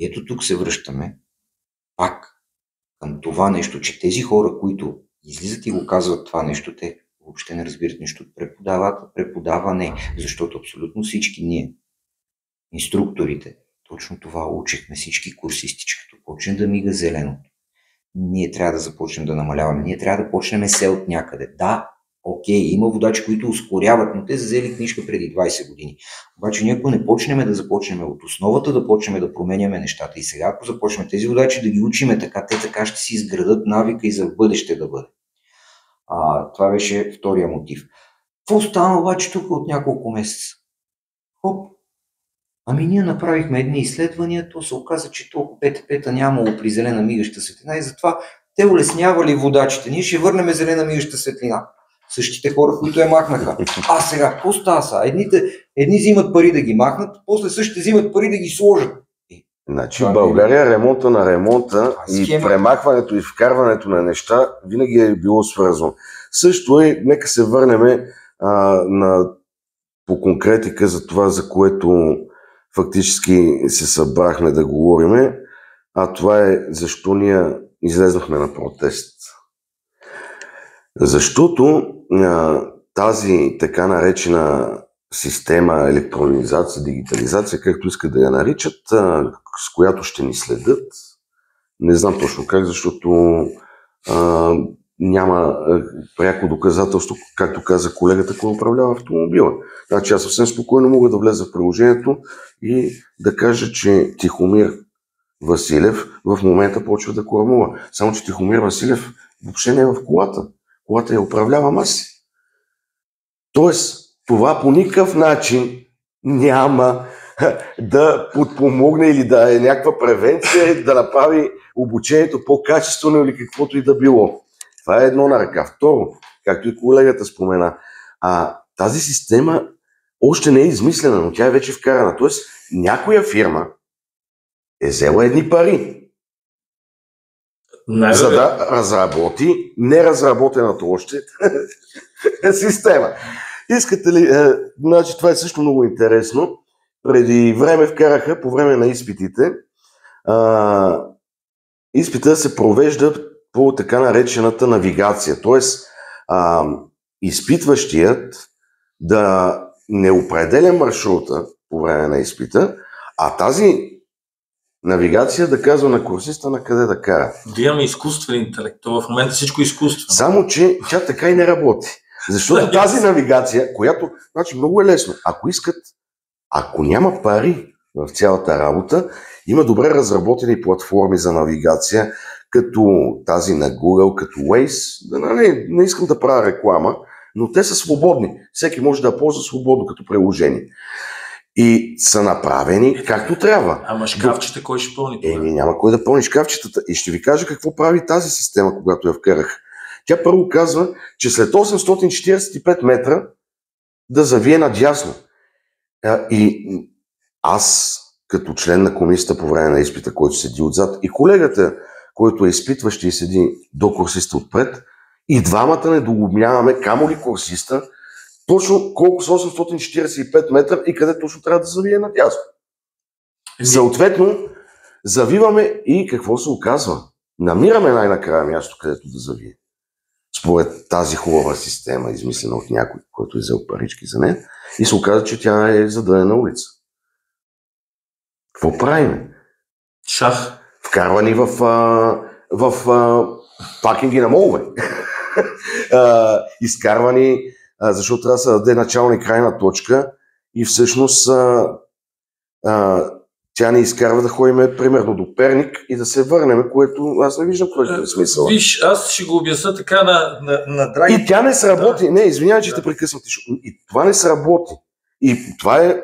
Ето тук се връщаме пак към това нещо, че тези хора, които излизат и го казват това нещо, те въобще не разбират нищо от преподават, преподаване, защото абсолютно всички ние, инструкторите, точно това учихме всички курсисти, че като почне да мига зеленото, ние трябва да започнем да намаляваме, ние трябва да почнем се от някъде. Да, Окей, има водачи, които ускоряват, но те са взели книжка преди 20 години. Обаче ние ако не почнем да започнем от основата, да почнем да променяме нещата и сега ако започнем тези водачи да ги учиме така, те така ще си изградат навика и за бъдеще да бъде. А, това беше втория мотив. Какво стана обаче тук от няколко месеца? Хоп, Ами ние направихме едни изследвания, то се оказа, че толкова ПТП-та нямало при зелена мигаща светлина и затова те улеснявали водачите. Ние ще върнем зелена мигаща светлина същите хора, които я махнаха. А сега, какво става са? Едните, едни взимат пари да ги махнат, после същите взимат пари да ги сложат. Значи в България ремонта на ремонта и премахването и вкарването на неща винаги е било свързано. Също е, нека се върнем а, на, по конкретика за това, за което фактически се събрахме да говориме, а това е защо ние излезнахме на протест. Защото а, тази така наречена система електронизация, дигитализация, както искат да я наричат, а, с която ще ни следят, не знам точно как, защото а, няма а, пряко доказателство, както каза колегата, кой управлява автомобила. Значи аз съвсем спокойно мога да влеза в приложението и да кажа, че Тихомир Василев в момента почва да корамува. Само, че Тихомир Василев въобще не е в колата колата я управлявам аз. Тоест, това по никакъв начин няма [laughs] да подпомогне или да е някаква превенция, да направи обучението по-качествено или каквото и да било. Това е едно на ръка. Второ, както и колегата спомена, а, тази система още не е измислена, но тя е вече вкарана. Тоест, някоя фирма е взела едни пари най за да разработи неразработената още [laughs] система. Искате ли, е, значи това е също много интересно. Преди време вкараха, по време на изпитите, е, изпита се провежда по така наречената навигация. Тоест, е, изпитващият да не определя маршрута по време на изпита, а тази навигация да казва на курсиста на къде да кара. Да имаме изкуствен интелект. В момента всичко е изкуствено. Само, че тя така и не работи. Защото тази навигация, която, значи много е лесно. Ако искат, ако няма пари в цялата работа, има добре разработени платформи за навигация, като тази на Google, като Waze. Да, не, не искам да правя реклама, но те са свободни. Всеки може да я ползва свободно като приложение и са направени както трябва. Ама шкафчета кой ще пълни? Еми, няма кой да пълни шкафчетата. И ще ви кажа какво прави тази система, когато я вкарах. Тя първо казва, че след 845 метра да завие надясно. И аз, като член на комисията по време на изпита, който седи отзад, и колегата, който е изпитващ и седи до курсиста отпред, И двамата не долубняваме, камо ли курсиста, точно колко са 845 метра и къде точно трябва да завие надясно. Съответно, завиваме и какво се оказва? Намираме най-накрая място, където да завие. Според тази хубава система, измислена от някой, който е взел парички за нея, и се оказа, че тя е задънена улица. Какво правиме? Шах. Вкарвани в, в, в паркинги на молове. [laughs] изкарвани, защото трябва да се даде начална и крайна точка и всъщност а, а, тя не изкарва да ходим примерно до Перник и да се върнем, което аз не виждам който е смисъл. Виж, аз ще го обясня така на, на, на драги. И тя не сработи. Да. Не, извинявай, че да. те прекъсвам. И това не сработи. И това е,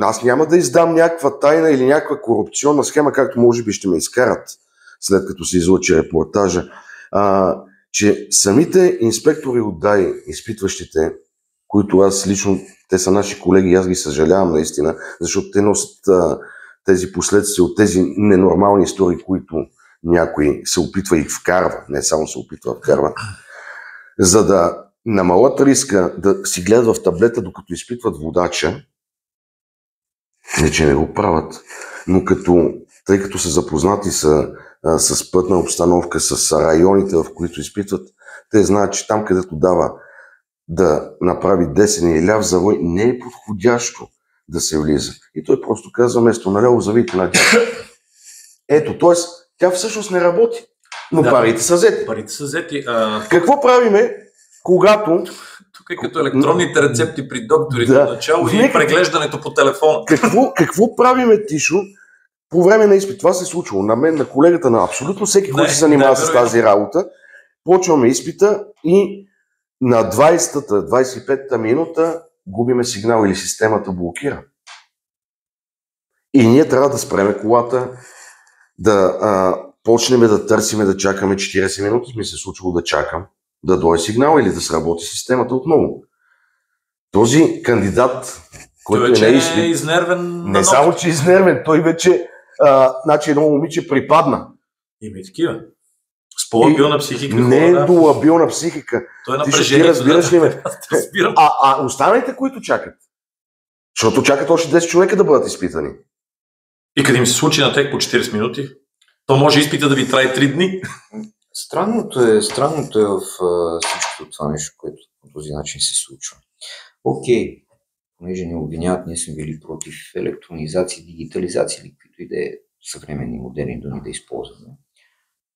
аз няма да издам някаква тайна или някаква корупционна схема, както може би ще ме изкарат, след като се излучи репортажа, а, че самите инспектори от ДАИ, изпитващите, които аз лично, те са наши колеги, аз ги съжалявам наистина, защото те носят а, тези последствия от тези ненормални истории, които някой се опитва и вкарва, не само се опитва вкарва, за да намалят риска да си гледат в таблета, докато изпитват водача, не че не го правят, но като, тъй като са запознати с, а, с пътна обстановка, с районите, в които изпитват, те знаят, че там, където дава да направи десен или ляв завой, не е подходящо да се влиза. И той просто казва, вместо наляво завийте надясно. Ето, т.е. тя всъщност не работи. Но да, парите са взети. Парите са взети. А... Какво правиме, когато... Тук е като електронните рецепти при докторите да. начало и преглеждането по телефона. Какво, какво правиме, Тишо, по време на изпит? Това се е случило на мен, на колегата, на абсолютно всеки, който се занимава с тази работа. Почваме изпита и на 20-та, 25-та минута губиме сигнал или системата блокира. И ние трябва да спреме колата, да а, почнем да търсиме, да чакаме 40 минути, ми се е случило да чакам, да дойде сигнал или да сработи системата отново. Този кандидат, който той вече е, изпит, е изнервен. Не само, че е изнервен, той вече, а, значи едно момиче припадна. Има и такива. С по-лабилна психика. Не е до лабилна психика. Той е напрежение. Ти разбираш ли ме? [laughs] А, а останалите, които чакат? Защото чакат още 10 човека да бъдат изпитани. И къде им се случи на тек по 40 минути, то може изпита да ви трае 3 дни. Странното е, странното е в всичкото това нещо, което по този начин се случва. Окей, понеже не обвиняват, ние сме били против електронизация, дигитализация или каквито и да е съвременни модерни думи да използваме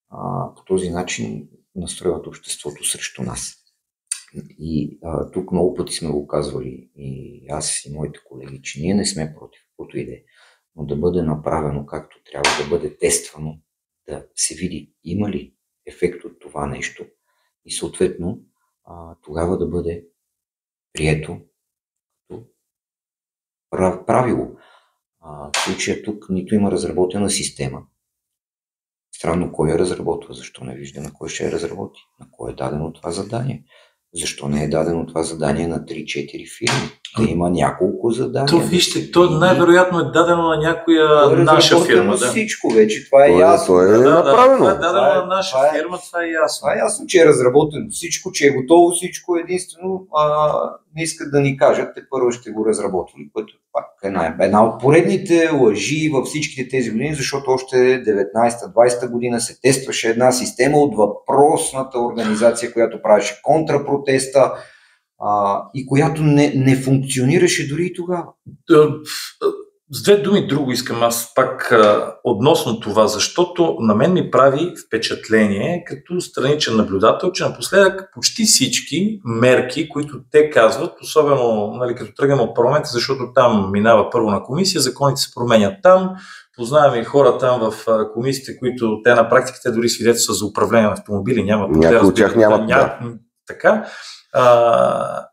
а, по този начин настроят обществото срещу нас. И а, тук много пъти сме го казвали и аз и моите колеги, че ние не сме против, каквото и да е, но да бъде направено както трябва, да бъде тествано, да се види има ли ефект от това нещо и съответно а, тогава да бъде прието като правило. В случая тук нито има разработена система, Странно кой я разработва, защо не виждаме кой ще я разработи, на кой е дадено това задание. Защо не е дадено това задание на 3-4 фирми? Да има няколко задания. То вижте, то най-вероятно е дадено на някоя то е наша фирма. Да. Всичко вече, това е то, ясно. То е да, направено. Това е дадено това е, на наша това е, фирма, това е ясно. Това е ясно, че е разработено всичко, че е готово всичко, единствено а, не искат да ни кажат, те първо ще го разработвали, което пак е една, една от поредните лъжи във всичките тези години, защото още 19-20 година се тестваше една система от въпросната организация, която правеше контрапротеста, а, и която не, не функционираше дори и тогава. С две думи друго искам аз пак а, относно това, защото на мен ми прави впечатление като страничен наблюдател, че напоследък почти всички мерки, които те казват, особено нали, като тръгнем от парламента, защото там минава първо на комисия, законите се променят там, познаваме и хора там в комисиите, които те на практика те дори свидетелства за управление на автомобили нямат. Някои от тях нямат. Да. Така. А,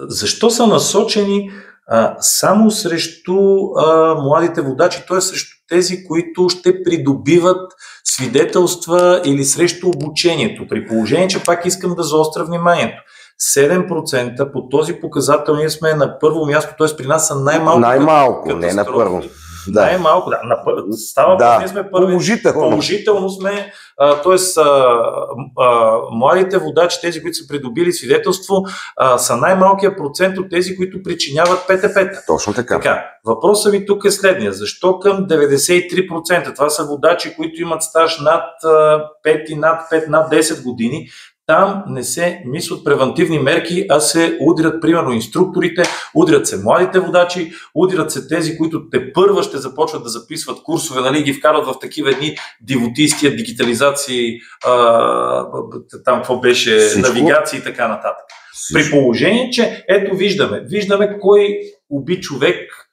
защо са насочени а, само срещу а, младите водачи, т.е. срещу тези, които ще придобиват свидетелства или срещу обучението, при положение, че пак искам да заостря вниманието. 7% по този показател ние сме на първо място, т.е. при нас са най-малко. Най-малко, не на първо. Да. Най-малко, да. На, става да. ние сме първи. Положително. Положително сме, т.е. младите водачи, тези, които са придобили свидетелство, а, са най-малкият процент от тези, които причиняват ПТП. Точно така. така. Въпросът ви тук е следния. Защо към 93%? Това са водачи, които имат стаж над 5 и над 5, над 10 години там не се мислят превентивни мерки, а се удрят, примерно, инструкторите, удрят се младите водачи, удрят се тези, които те първа ще започват да записват курсове, нали, ги вкарат в такива едни дивотийски дивотийския а, там какво беше, Всичко? навигация и така нататък. При положение, че ето виждаме, виждаме кой уби човек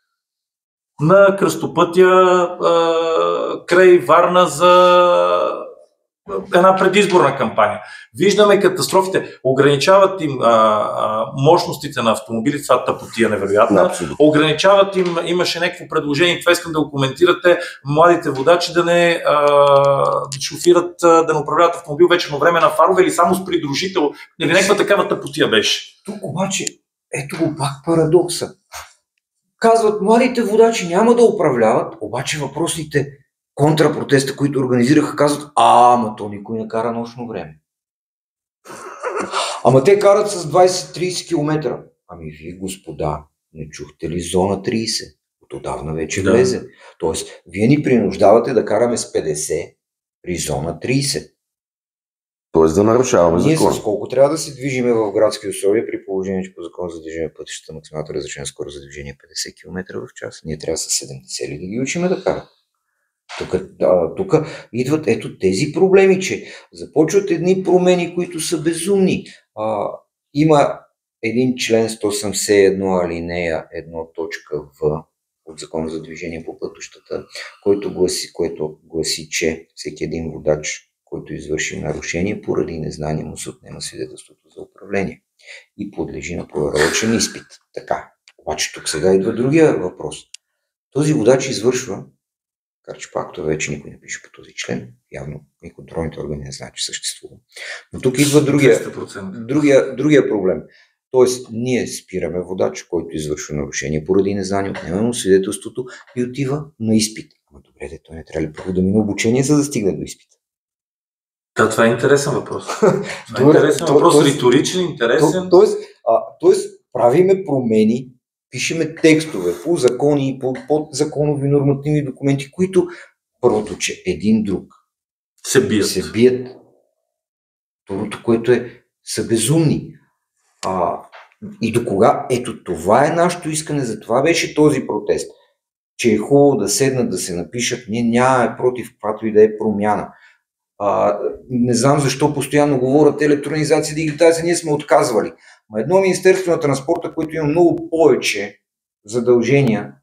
на кръстопътя а, край Варна за една предизборна кампания. Виждаме катастрофите, ограничават им а, а, мощностите на автомобили, това тъпотия невероятна, Абсолютно. ограничават им, имаше някакво предложение, това искам да го коментирате, младите водачи да не а, шофират, да не управляват автомобил вечерно време на фарове или само с придружител, или някаква такава тъпотия беше. Тук обаче, ето го пак парадокса. Казват, младите водачи няма да управляват, обаче въпросите контрапротеста, които организираха, казват, а, ама то никой не кара нощно време. Ама те карат с 20-30 км. Ами вие, господа, не чухте ли зона 30? От отдавна вече да. влезе. Тоест, вие ни принуждавате да караме с 50 при зона 30. Тоест да нарушаваме закон. Ние с колко трябва да се движиме в градски условия при положение, че по закон за движение пътищата максималната разрешена скорост за движение 50 е км в час. Ние трябва с 70 ли да ги учиме да карат? Тук, да, тук идват ето тези проблеми, че започват едни промени, които са безумни. А, има един член 181 алинея 1 точка В от Закона за движение по пътищата, който гласи, който гласи, че всеки един водач, който извърши нарушение поради незнание, му се отнема свидетелството за управление и подлежи на проверочен изпит. Така. Обаче тук сега идва другия въпрос. Този водач извършва така че това вече никой не пише по този член. Явно и контролните органи не знаят, че съществува. Но тук идва другия, другия, другия проблем. Тоест, ние спираме водач, който извършва нарушение поради незнание, отнемаме му свидетелството и отива на изпит. Ама добре, де, той не трябва ли първо да мине обучение, за да стигне до изпит? Да, това е интересен въпрос. [laughs] това е интересен въпрос, риторичен, интересен. Тоест, а, тоест, правиме промени пишеме текстове по закони, по подзаконови нормативни документи, които първото, че един друг се бият. Се бият. Второто, което е, са безумни. А, и до кога? Ето това е нашето искане, за това беше този протест. Че е хубаво да седнат, да се напишат, ние нямаме против каквато и да е промяна. А, не знам защо постоянно говорят електронизация, дигитализация, ние сме отказвали. Но едно Министерство на транспорта, което има много повече задължения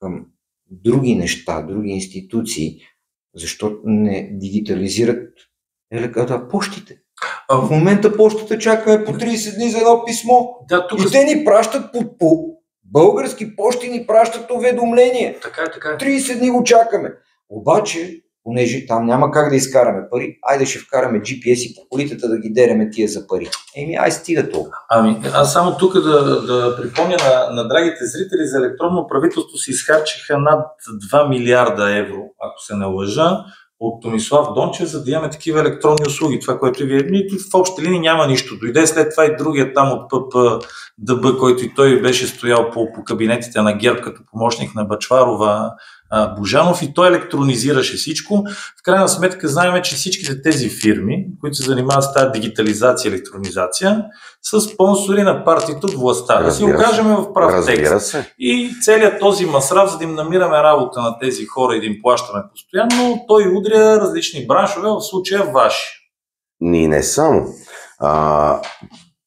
към други неща, други институции, защо не дигитализират елеката почтите? А в момента почтата чакаме по 30 дни за едно писмо. Да, тук... И те ни пращат по, по български почти ни пращат уведомление. Така е, така е. 30 дни го чакаме. Обаче понеже там няма как да изкараме пари, айде ще вкараме GPS и по колите да ги дереме тия за пари. Еми, ай стига толкова. Ами, аз само тук да, да припомня на, на драгите зрители, за електронно правителство си изхарчиха над 2 милиарда евро, ако се не лъжа, от Томислав Дончев, за да имаме такива електронни услуги. Това, което вие нито в общи линии няма нищо. Дойде след това и другия там от ПП ДБ, който и той беше стоял по, по кабинетите на ГЕРБ като помощник на Бачварова, Божанов и той електронизираше всичко. В крайна сметка знаем, че всичките тези фирми, които се занимават с тази дигитализация електронизация, са спонсори на партията от властта. Да си го кажем в прав Разбира текст. Се. И целият този масрав, за да им намираме работа на тези хора и да им плащаме постоянно, той удря различни браншове, в случая ваши. Ни не само. А,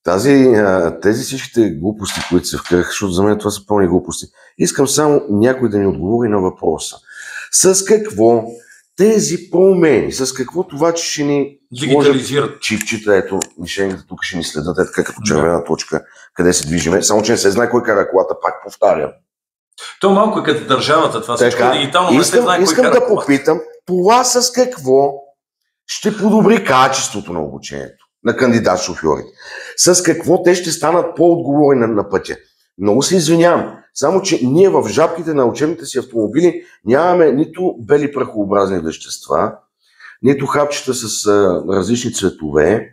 тази, тези всичките глупости, които се вкарах, защото за мен това са пълни глупости, искам само някой да ми отговори на въпроса. С какво тези промени, с какво това, че ще ни дигитализират чипчета, ето, мишените тук ще ни следят, ето като червена точка, къде се движиме, само че не се знае кой кара колата, пак повтарям. То малко е като държавата, това така, всичко е дигитално, искам, не се знае искам кой да попитам, това с какво ще подобри качеството на обучението? На кандидат шофьорите. С какво те ще станат по-отговорни на, на пътя. Много се извинявам. Само, че ние в жабките на учебните си автомобили нямаме нито бели прахообразни вещества, нито хапчета с а, различни цветове,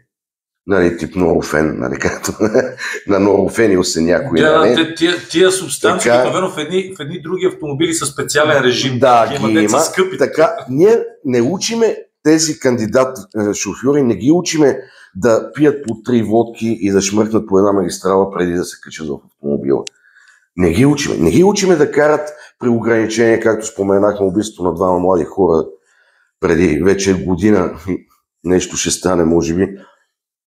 нали, тип норофен, нали, както [laughs] на норофенил се някои. Да, нали? тия, тия субстанции, така, в, едни, в едни други автомобили с специален режим. Да, ги има. има скъпи. Така, ние не учиме тези кандидат шофьори, не ги учиме да пият по три водки и да шмъркнат по една магистрала преди да се качат в автомобила. Не ги учиме. Не ги учиме да карат при ограничения, както споменахме убийството на двама млади хора преди вече година. Нещо ще стане, може би,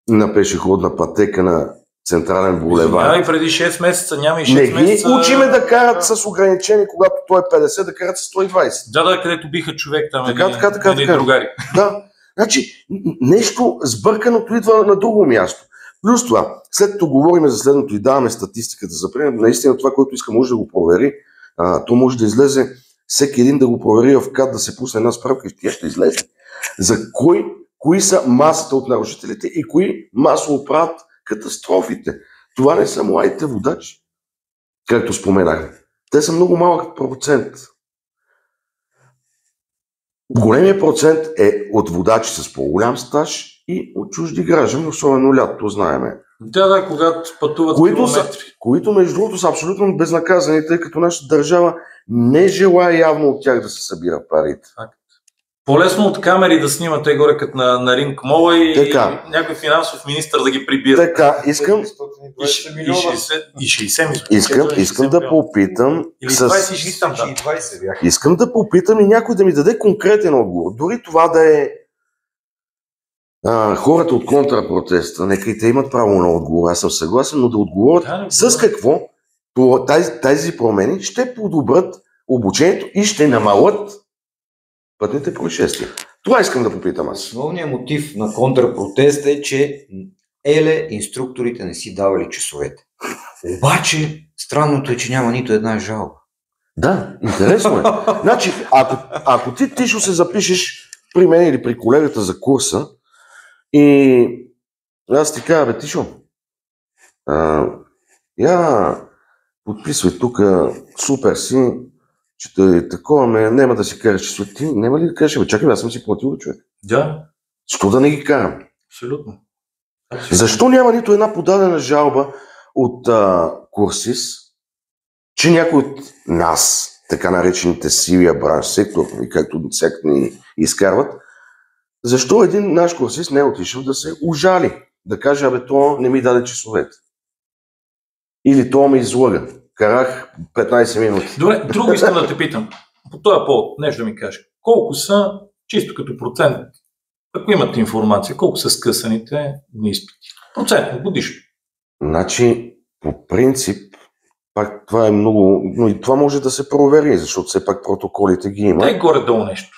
на пешеходна пътека на Централен булевар. И преди 6 месеца, няма и 6 не месеца. Ги учиме да карат с ограничение, когато той е 50, да карат с 120. Да, да, където биха човек там. Така, едни, така, така, така. Другари. Да. Значи, нещо сбърканото идва на друго място. Плюс това, след като говорим за следното и даваме статистиката за пример, наистина това, което иска, може да го провери. А, то може да излезе всеки един да го провери в КАД, да се пусне една справка и тя ще излезе. За кой, кои са масата от нарушителите и кои масово правят катастрофите. Това не са младите водачи, както споменах. Те са много малък процент. Големия процент е от водачи с по-голям стаж и от чужди граждани, особено лято, знаеме. Да, да, когато пътуват които са, които, между другото, са абсолютно безнаказани, тъй като нашата държава не желая явно от тях да се събира парите. Факт. По-лесно от камери да снимате горе като на, на ринг мола и, така. някой финансов министр да ги прибира. Така, искам... И, 60, и 60 мисля. Искам, искам да попитам... Или 20 и 60 да. Искам да попитам и някой да ми даде конкретен отговор. Дори това да е а, хората от контрапротеста, нека и те имат право на отговор, аз съм съгласен, но да отговорят да, с какво тази, тези промени ще подобрат обучението и ще намалят пътните происшествия. Това искам да попитам аз. Основният мотив на контрапротест е, че еле инструкторите не си давали часовете. Обаче, странното е, че няма нито една жалба. Да, интересно е. значи, ако, ако ти тишо се запишеш при мен или при колегата за курса и аз ти кажа, бе, Тишо, а, я подписвай тук, супер си, че е такова, ме, няма да си кажеш, че ти, няма ли да кажеш, бе, чакай, аз съм си платил човек. Да. Защо да не ги карам? Абсолютно. Абсолютно. Защо няма нито една подадена жалба от а, Курсис, че някой от нас, така наречените сивия бранш сектор, и както всяк ни изкарват, защо един наш курсист не е отишъл да се ужали, да каже, абе, то не ми даде часовете. Или то ме излага. Карах 15 минути. Добре, друго искам да те питам. По този повод, нещо да ми кажеш. Колко са, чисто като процент, ако имате информация, колко са скъсаните на изпити? Процент, годишно. Значи, по принцип, пак това е много, но и това може да се провери, защото все пак протоколите ги има. Дай горе-долу нещо.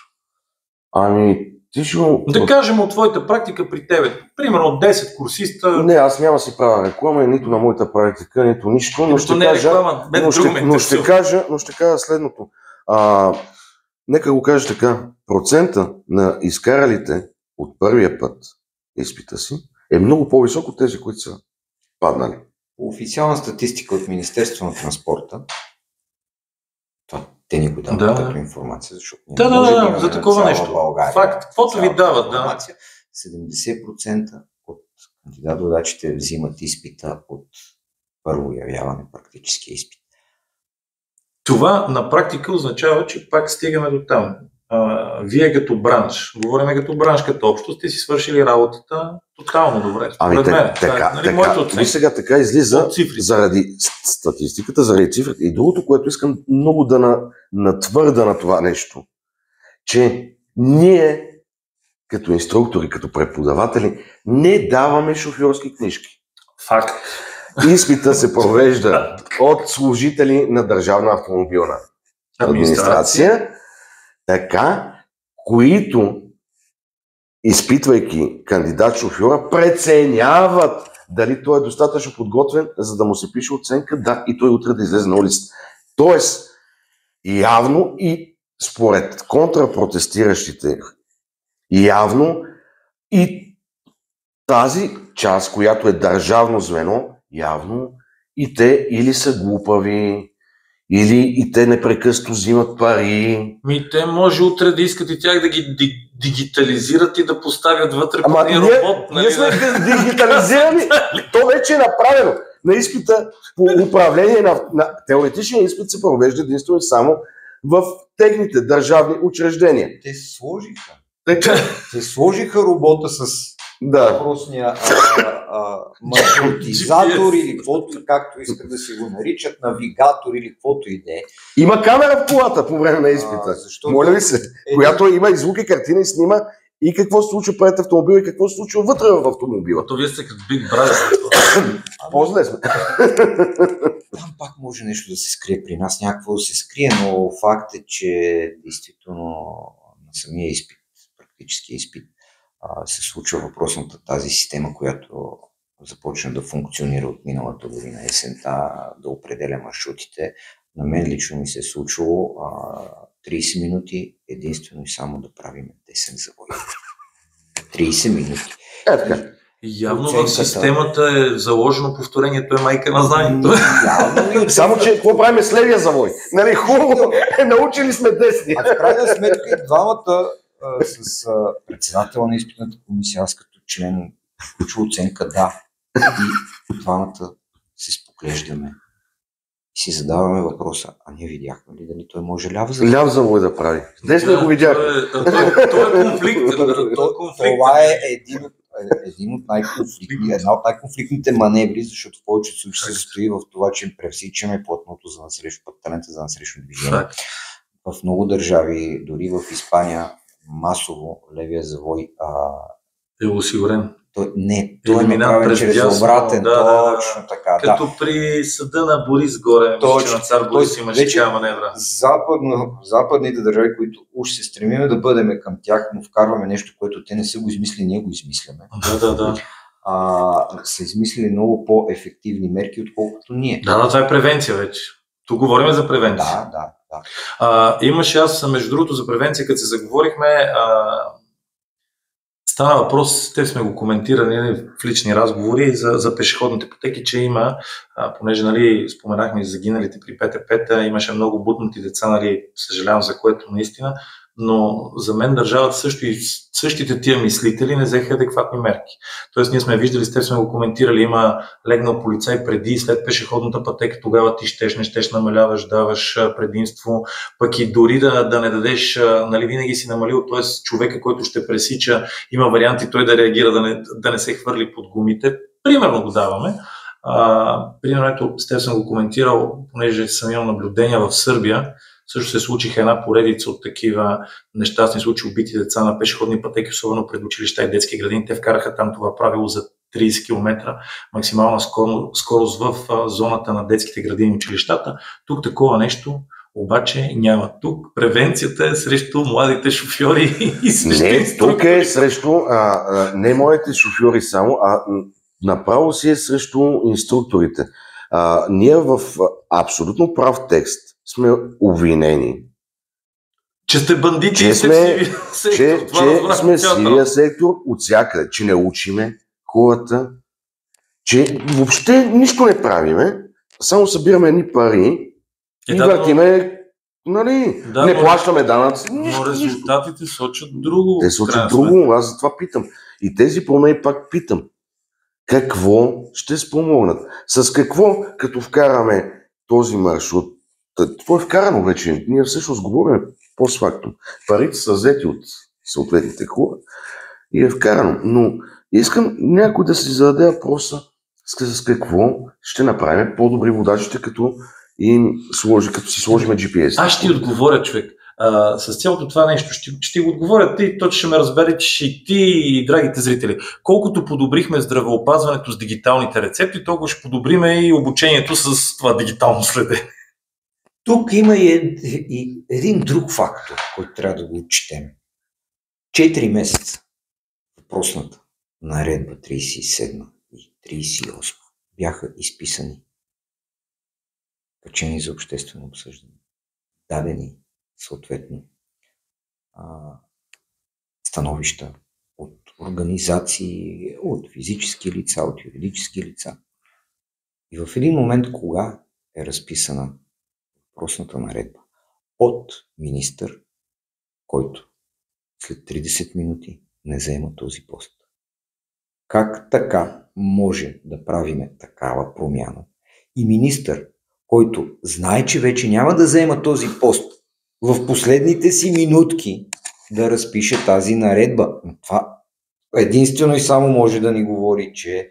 Ами, ти ще... Да кажем от твоята практика при тебе. Примерно от 10 курсиста. Не, аз няма си правя реклама, нито на моята практика, нито нищо, но ще, не кажа, реклама, но, ще, но, ще кажа, но ще кажа следното. А, нека го кажа така. Процента на изкаралите от първия път изпита си е много по-висок от тези, които са паднали. Официална статистика от Министерство на транспорта това те ни го дават да. като информация, защото да, да, да, да, за такова нещо. България, Факт, каквото ви дават, да. 70% от кандидат-водачите взимат изпита от първо явяване, практически изпит. Това на практика означава, че пак стигаме до там а, вие като бранш, говориме като бранш, като общо, сте си свършили работата тотално добре. Ами мен. така, нали, така, така сега така излиза заради статистиката, заради цифрите. И другото, което искам много да на, натвърда на това нещо, че ние като инструктори, като преподаватели, не даваме шофьорски книжки. Факт. Изпита се провежда от служители на Държавна автомобилна администрация така, които, изпитвайки кандидат шофьора, преценяват дали той е достатъчно подготвен, за да му се пише оценка, да, и той утре да излезе на улицата. Тоест, явно и според контрапротестиращите, явно и тази част, която е държавно звено, явно и те или са глупави, или и те непрекъснато взимат пари. Ми, те може утре да искат и тях да ги дигитализират и да поставят вътре Ама ние, робот. Нали? Ние сме дигитализирани. [laughs] То вече е направено. На изпита по управление на, на теоретичния изпит се провежда единствено и само в техните държавни учреждения. Те сложиха. Те сложиха робота с да. въпросния маршрутизатор или каквото, както искат да си го наричат, навигатор или каквото и де. Има камера в колата по време на изпита. А, Моля ви се, е... която има и звуки, картина и снима и какво се случва пред автомобила и какво се случва вътре в автомобила. То вие сте като Big Brother. [coughs] По-зле сме. [coughs] Там пак може нещо да се скрие при нас, някакво да се скрие, но факт е, че действително на самия изпит, практически изпит, се случва въпросната тази система, която започна да функционира от миналата година есента, да определя маршрутите. На мен лично ми се е случило 30 минути единствено и само да правим десен завой. 30 минути. Е, така. Явно Оценката... в системата е заложено повторението е майка на знанието. Явно Само, че какво правим с левия завой? Нали, хубаво, е, научили сме десни. А в крайна сметка и двамата а, с а, председател на изпитната комисия, аз като член включва оценка да. И двамата се споглеждаме и си задаваме въпроса, а ние видяхме ли дали той може ляв за Ляв за да прави. Днес не го видяхме. Това е конфликт. Това е един от един от най-конфликтни, една от най-конфликтните маневри, защото в повечето случаи се състои в това, че им пресичаме платното за насрещу пъталента за насрещу движение. В много държави, дори в Испания, масово левия завой а, е осигурен. Той, не, той е направен чрез обратен, да, точно така. Като да. при съда на Борис горе, точно, на цар Борис имаше такава маневра. Западно, западните държави, които уж се стремиме да бъдем към тях, но вкарваме нещо, което те не са го измислили, ние го измисляме. Да, да, да. А, са измислили много по-ефективни мерки, отколкото ние. Да, да, това е превенция вече. Тук говорим за превенция. Да, да, да. А, имаше аз, между другото, за превенция, като се заговорихме, а, Стана въпрос, те сме го коментирали нали, в лични разговори за, за пешеходните потеки, че има, а, понеже нали, споменахме за загиналите при ПТП-та, имаше много бутнати деца, нали, съжалявам за което наистина, но за мен държавата също и същите тия мислители не взеха адекватни мерки. Тоест ние сме виждали, с теб сме го коментирали, има легнал полицай преди и след пешеходната пътека, тогава ти щеш, не щеш, намаляваш, даваш предимство, пък и дори да, да не дадеш, нали, винаги си намалил, т.е. човека, който ще пресича, има варианти той да реагира, да не, да не се хвърли под гумите. Примерно го даваме. А, примерно, ето, с теб съм го коментирал, понеже съм имал наблюдения в Сърбия, също се случиха една поредица от такива нещастни случаи, убити деца на пешеходни пътеки, особено пред училища и детски градини. Те вкараха там това правило за 30 км максимална скорост в зоната на детските градини и училищата. Тук такова нещо обаче няма. Тук превенцията е срещу младите шофьори [laughs] и срещу Не, тук е срещу а, а, не моите шофьори само, а направо си е срещу инструкторите. А, ние в абсолютно прав текст сме обвинени. Че сте бандити че сме, сектор, че, че сме сивия сектор от всякъде, че не учиме хората, че въобще нищо не правиме, само събираме едни пари е, и да, въртиме, нали, да, не но, плащаме данъци. Но резултатите сочат друго. Те сочат друго, аз за това питам. И тези промени пак питам. Какво ще спомогнат? С какво, като вкараме този маршрут това е вкарано вече. Ние всъщност говорим постфактум. Парите са взети от съответните хора и е вкарано. Но искам някой да си зададе въпроса с какво ще направим по-добри водачите, като им сложи, като си сложим GPS. Аз ще ти отговоря, човек. А, с цялото това нещо ще, ще го отговоря ти, то ще ме разбере, че и ти и драгите зрители. Колкото подобрихме здравеопазването с дигиталните рецепти, толкова ще подобриме и обучението с това дигитално следене. Тук има и, и един друг фактор, който трябва да го отчетем. Четири месеца въпросната наредба 37 и 38 бяха изписани, качени за обществено обсъждане, дадени съответно а, становища от организации, от физически лица, от юридически лица. И в един момент, кога е разписана въпросната наредба от министър, който след 30 минути не заема този пост. Как така може да правиме такава промяна? И министър, който знае, че вече няма да заема този пост, в последните си минутки да разпише тази наредба. Това единствено и само може да ни говори, че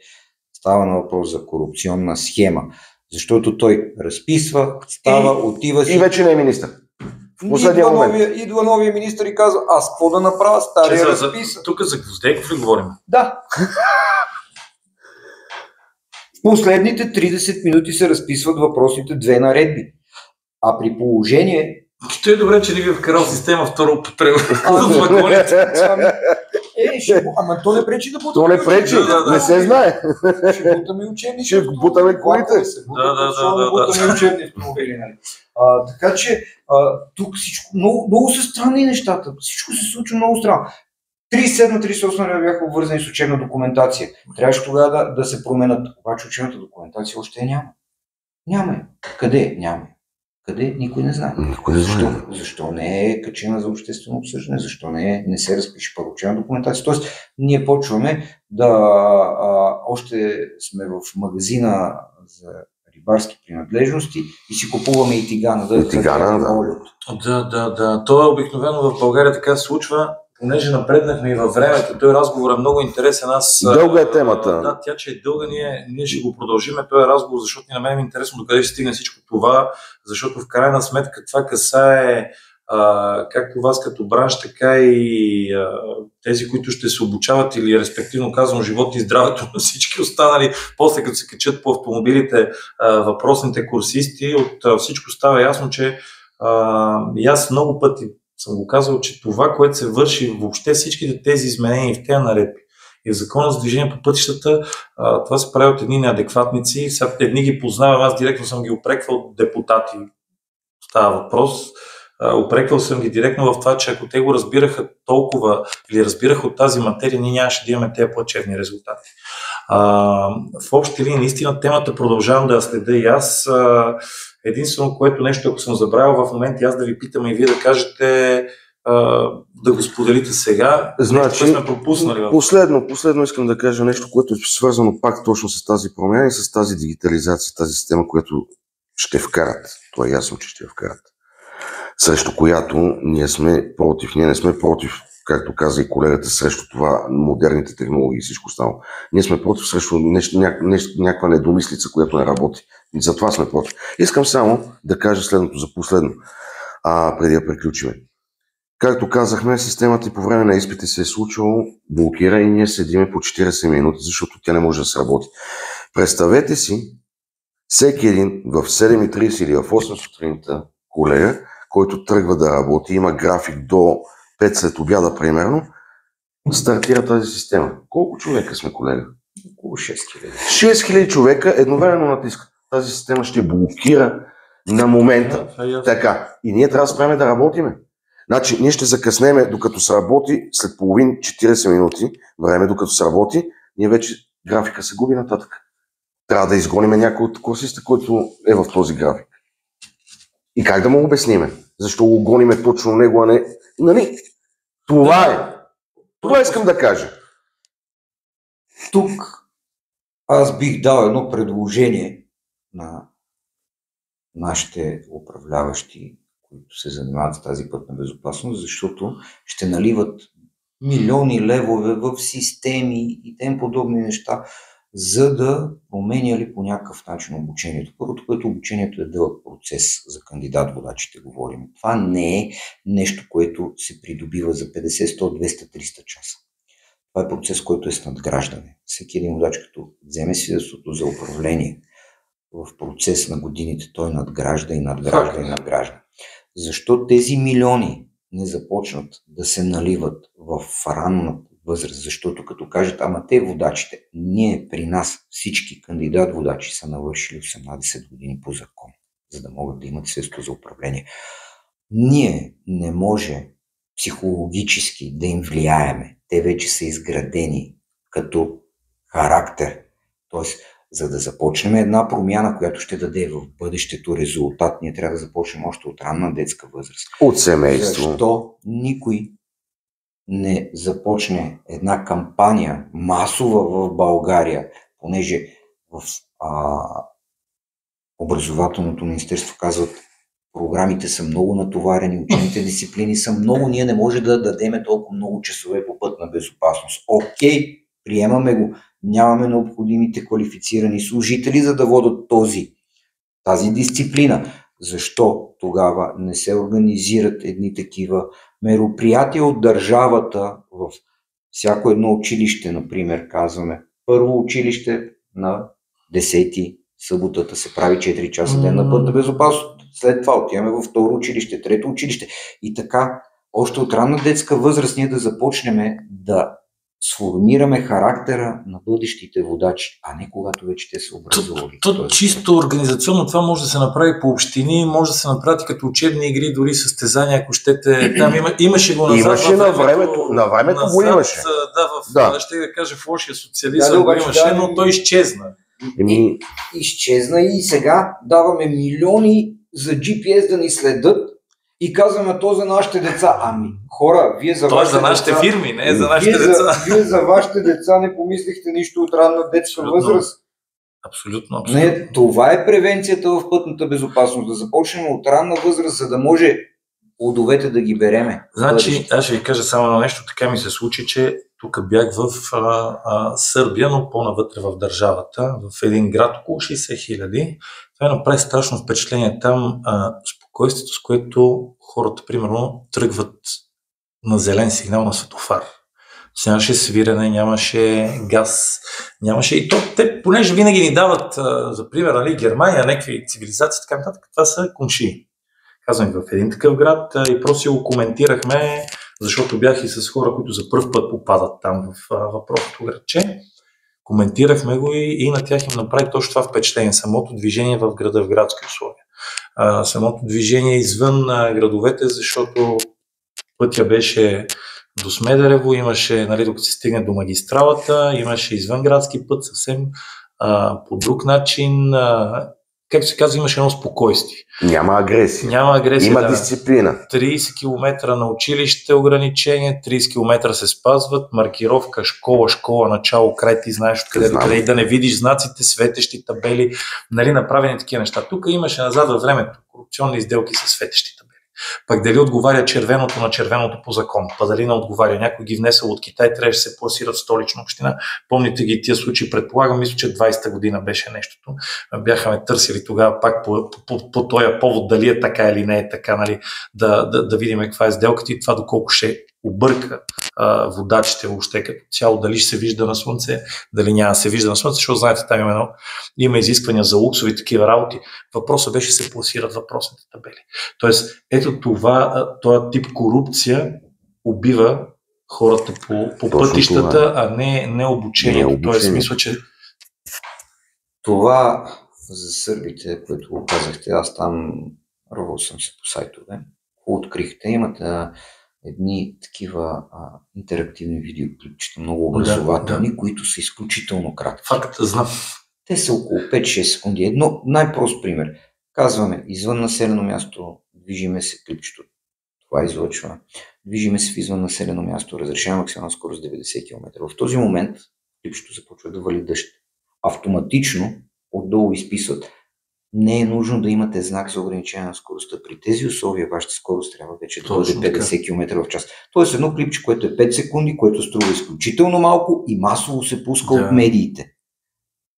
става на въпрос за корупционна схема. Защото той разписва, става, и, отива си. И вече не е министър. В идва, новия, идва новия министр и казва, аз какво да направя, стария Че, разписа. Тук за Гвоздейков ли говорим? Да. В последните 30 минути се разписват въпросите две наредби. А при положение, ще е добре, че не ви е вкарал система втора употреба. Е, ще, ама то не пречи да бутаме. То не пречи, да, да, не се знае. Ще бутаме учебни. Ще бутаме колите. Да, да, да, да, бутаме учебни автомобили. Нали? А, така че а, тук всичко, много, много са странни нещата. Всичко се случва много странно. 37 на 38 лева бяха обвързани с учебна документация. Трябваше тогава да, да се променят. Обаче учебната документация още няма. Няма. Къде? Няма. Къде? Никой не знае. Никой не знае. Защо, защо не е качена за обществено обсъждане? Защо не, е, не се разпише първоначална документация? Тоест, ние почваме да а, още сме в магазина за рибарски принадлежности и си купуваме и тигана. Да, и тигана, да. Да, да, да. То е обикновено в България така се случва понеже напреднахме и във времето, той разговор е много интересен. Аз, дълга е темата. Да, тя, че е дълга, ние, ние ще го продължиме този разговор, защото на мен е интересно докъде ще стигне всичко това, защото в крайна сметка това касае а, както вас като бранш, така и а, тези, които ще се обучават или респективно казвам живота и здравето на всички останали, после като се качат по автомобилите а, въпросните курсисти, от а, всичко става ясно, че а, и аз много пъти съм го казал, че това, което се върши въобще всичките тези изменения в тези наредби и в закона за движение по пътищата, това се прави от едни неадекватници. Сега едни ги познавам, аз директно съм ги опреквал депутати. Става въпрос. Опреквал съм ги директно в това, че ако те го разбираха толкова или разбираха от тази материя, ние нямаше да имаме тези плачевни резултати. А, в общи линии, наистина темата продължавам да я следа и аз. А, Единствено, което нещо, ако съм забравил в момента, аз да ви питам и вие да кажете, да го споделите сега. Значи, нещо, сме пропуснали. Последно, последно искам да кажа нещо, което е свързано пак точно с тази промяна и с тази дигитализация, тази система, която ще вкарат. То е ясно, че ще я вкарат. Срещу която ние сме против. Ние не сме против както каза и колегата, срещу това модерните технологии и всичко останало. Ние сме против срещу нещо, ня, нещо, някаква недомислица, която не работи. И затова сме против. Искам само да кажа следното за последно, а, преди да приключиме. Както казахме, системата и по време на изпити се е случило, блокира и ние седиме по 40 минути, защото тя не може да се работи. Представете си, всеки един в 7.30 или в 8 сутринта колега, който тръгва да работи, има график до 5 след обяда примерно, стартира тази система. Колко човека сме, колега? Около 6000. 6000 човека едновременно натискат. Тази система ще блокира на момента. Да, така. И ние трябва да спреме да работиме. Значи, ние ще закъснеме, докато се работи, след половин 40 минути време, докато се работи, ние вече графика се губи нататък. Трябва да изгониме някой от курсиста, който е в този график. И как да му обясниме? Защо го гониме точно него, а не... Нали? Това е. Това искам да кажа. Тук аз бих дал едно предложение на нашите управляващи, които се занимават с тази пътна безопасност, защото ще наливат милиони левове в системи и тем подобни неща, за да променя ли по някакъв начин обучението. Първото, което обучението е дълъг процес за кандидат водачите говорим. Това не е нещо, което се придобива за 50, 100, 200, 300 часа. Това е процес, който е с надграждане. Всеки един водач, като вземе свидетелството за управление в процес на годините, той надгражда и надгражда и надгражда. Защо тези милиони не започнат да се наливат в ранната възраст, защото като кажат, ама те водачите, ние при нас всички кандидат водачи са навършили 18 години по закон, за да могат да имат средство за управление. Ние не може психологически да им влияеме. Те вече са изградени като характер. Тоест, За да започнем една промяна, която ще даде в бъдещето резултат, ние трябва да започнем още от ранна детска възраст. От семейство. Защо никой не започне една кампания масова в България, понеже в а, образователното министерство казват, програмите са много натоварени, учените дисциплини са много, ние не може да дадеме толкова много часове по път на безопасност. Окей, приемаме го, нямаме необходимите квалифицирани служители, за да водят този, тази дисциплина. Защо тогава не се организират едни такива мероприятия от държавата в всяко едно училище, например, казваме, първо училище на 10 съботата се прави 4 часа ден на пътна безопасност. След това отиваме във второ училище, трето училище. И така, още от ранна детска възраст ние да започнем да сформираме характера на бъдещите водачи, а не когато вече те са образували. То, то чисто организационно това може да се направи по общини, може да се направи като учебни игри, дори състезания, ако щете. Там има, имаше го назад. Имаше на времето, на времето назад, го имаше. Да, в, да. ще да кажа в лошия социализъм да, го имаше, да, но той изчезна. И, изчезна и сега даваме милиони за GPS да ни следят и казваме то за нашите деца. Ами, хора, вие за Той вашите за нашите деца, фирми, не за нашите вие деца. За, вие за вашите деца не помислихте нищо от ранна детска възраст. Абсолютно, абсолютно. Не, това е превенцията в пътната безопасност. Да започнем от ранна възраст, за да може плодовете да ги береме. Значи, аз ще ви кажа само едно нещо. Така ми се случи, че тук бях в а, а, Сърбия, но по-навътре в държавата, в един град около 60 хиляди. Това направи страшно впечатление. Там а, спокойствието, с което хората, примерно, тръгват на зелен сигнал на светофар. Нямаше свирене, нямаше газ, нямаше и то. Те, понеже винаги ни дават, а, за пример, нали, Германия, някакви цивилизации, така нататък, това са конши. Казвам в един такъв град а, и просто го коментирахме, защото бях и с хора, които за първ път попадат там в въпросното градче. Коментирахме го и, и на тях им направи точно това впечатление. Самото движение в града, в градски условия. А, самото движение извън а, градовете, защото пътя беше до Смедерево, имаше, нали, докато се стигне до магистралата, имаше извънградски път съвсем а, по друг начин. А, както се казва, имаше едно спокойствие. Няма агресия. Няма агресия. Има да. дисциплина. 30 км на училище ограничение, 30 км се спазват, маркировка, школа, школа, начало, край, ти знаеш откъде до къде и да не видиш знаците, светещи табели, нали, направени такива неща. Тук имаше назад във времето корупционни изделки с светещи. Пък дали отговаря червеното на червеното по закон, па дали не отговаря. Някой ги внесъл от Китай, трябваше да се пласират в столична община. Помните ги тия случаи, предполагам, мисля, че 20-та година беше нещото. Бяха ме търсили тогава пак по, по, по, по този повод, дали е така или не е така, нали, да, да, да видим каква е сделката и това доколко ще обърка а, водачите въобще като цяло, дали ще се вижда на слънце, дали няма да се вижда на слънце, защото знаете, там има, едно, има изисквания за луксови такива работи. Въпросът беше се пласират въпросните табели. Тоест, ето това, този тип корупция убива хората по, по пътищата, това. а не, не обучението. Не обучение. Тоест, мисля, че това за сърбите, което го казахте, аз там ровал съм се по сайтове, открихте, имате едни такива а, интерактивни видеоклипчета, много образователни, да, да. които са изключително кратки. Факт, знам. Те са около 5-6 секунди. Едно най-прост пример. Казваме, извън населено място, движиме се клипчето. Това излъчва. Движиме се в извън населено място, разрешава максимална скорост 90 км. В този момент клипчето започва да вали дъжд. Автоматично отдолу изписват не е нужно да имате знак за ограничение на скоростта. При тези условия вашата скорост трябва вече да бъде 50 км в час. Тоест едно клипче, което е 5 секунди, което струва изключително малко и масово се пуска да. от медиите.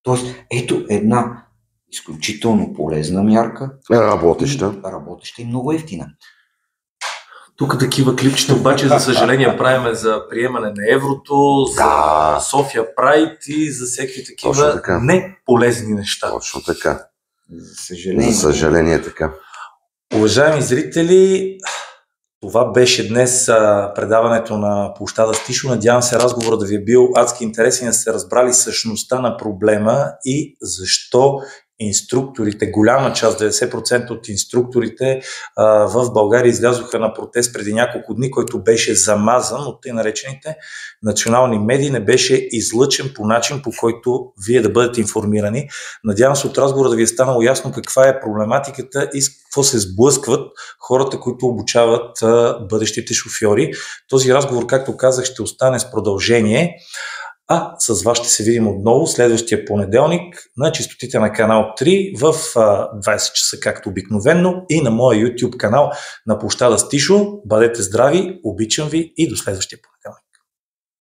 Тоест, ето една изключително полезна мярка. Работеща. И, работеща и много ефтина. Тук такива клипчета обаче, за съжаление, правиме за приемане на еврото, за да. София Прайд и за всеки такива не полезни неща. Точно така. За съжаление. За съжаление така. Уважаеми зрители, това беше днес а, предаването на площада Стишо. Надявам се разговора да ви е бил адски интересен, да сте разбрали същността на проблема и защо инструкторите, голяма част, 90% от инструкторите в България излязоха на протест преди няколко дни, който беше замазан от тъй наречените национални медии, не беше излъчен по начин, по който вие да бъдете информирани. Надявам се от разговора да ви е станало ясно каква е проблематиката и с какво се сблъскват хората, които обучават бъдещите шофьори. Този разговор, както казах, ще остане с продължение. А с вас ще се видим отново следващия понеделник на чистотите на канал 3 в 20 часа, както обикновенно, и на моя YouTube канал на площада Стишо. Бъдете здрави, обичам ви и до следващия понеделник.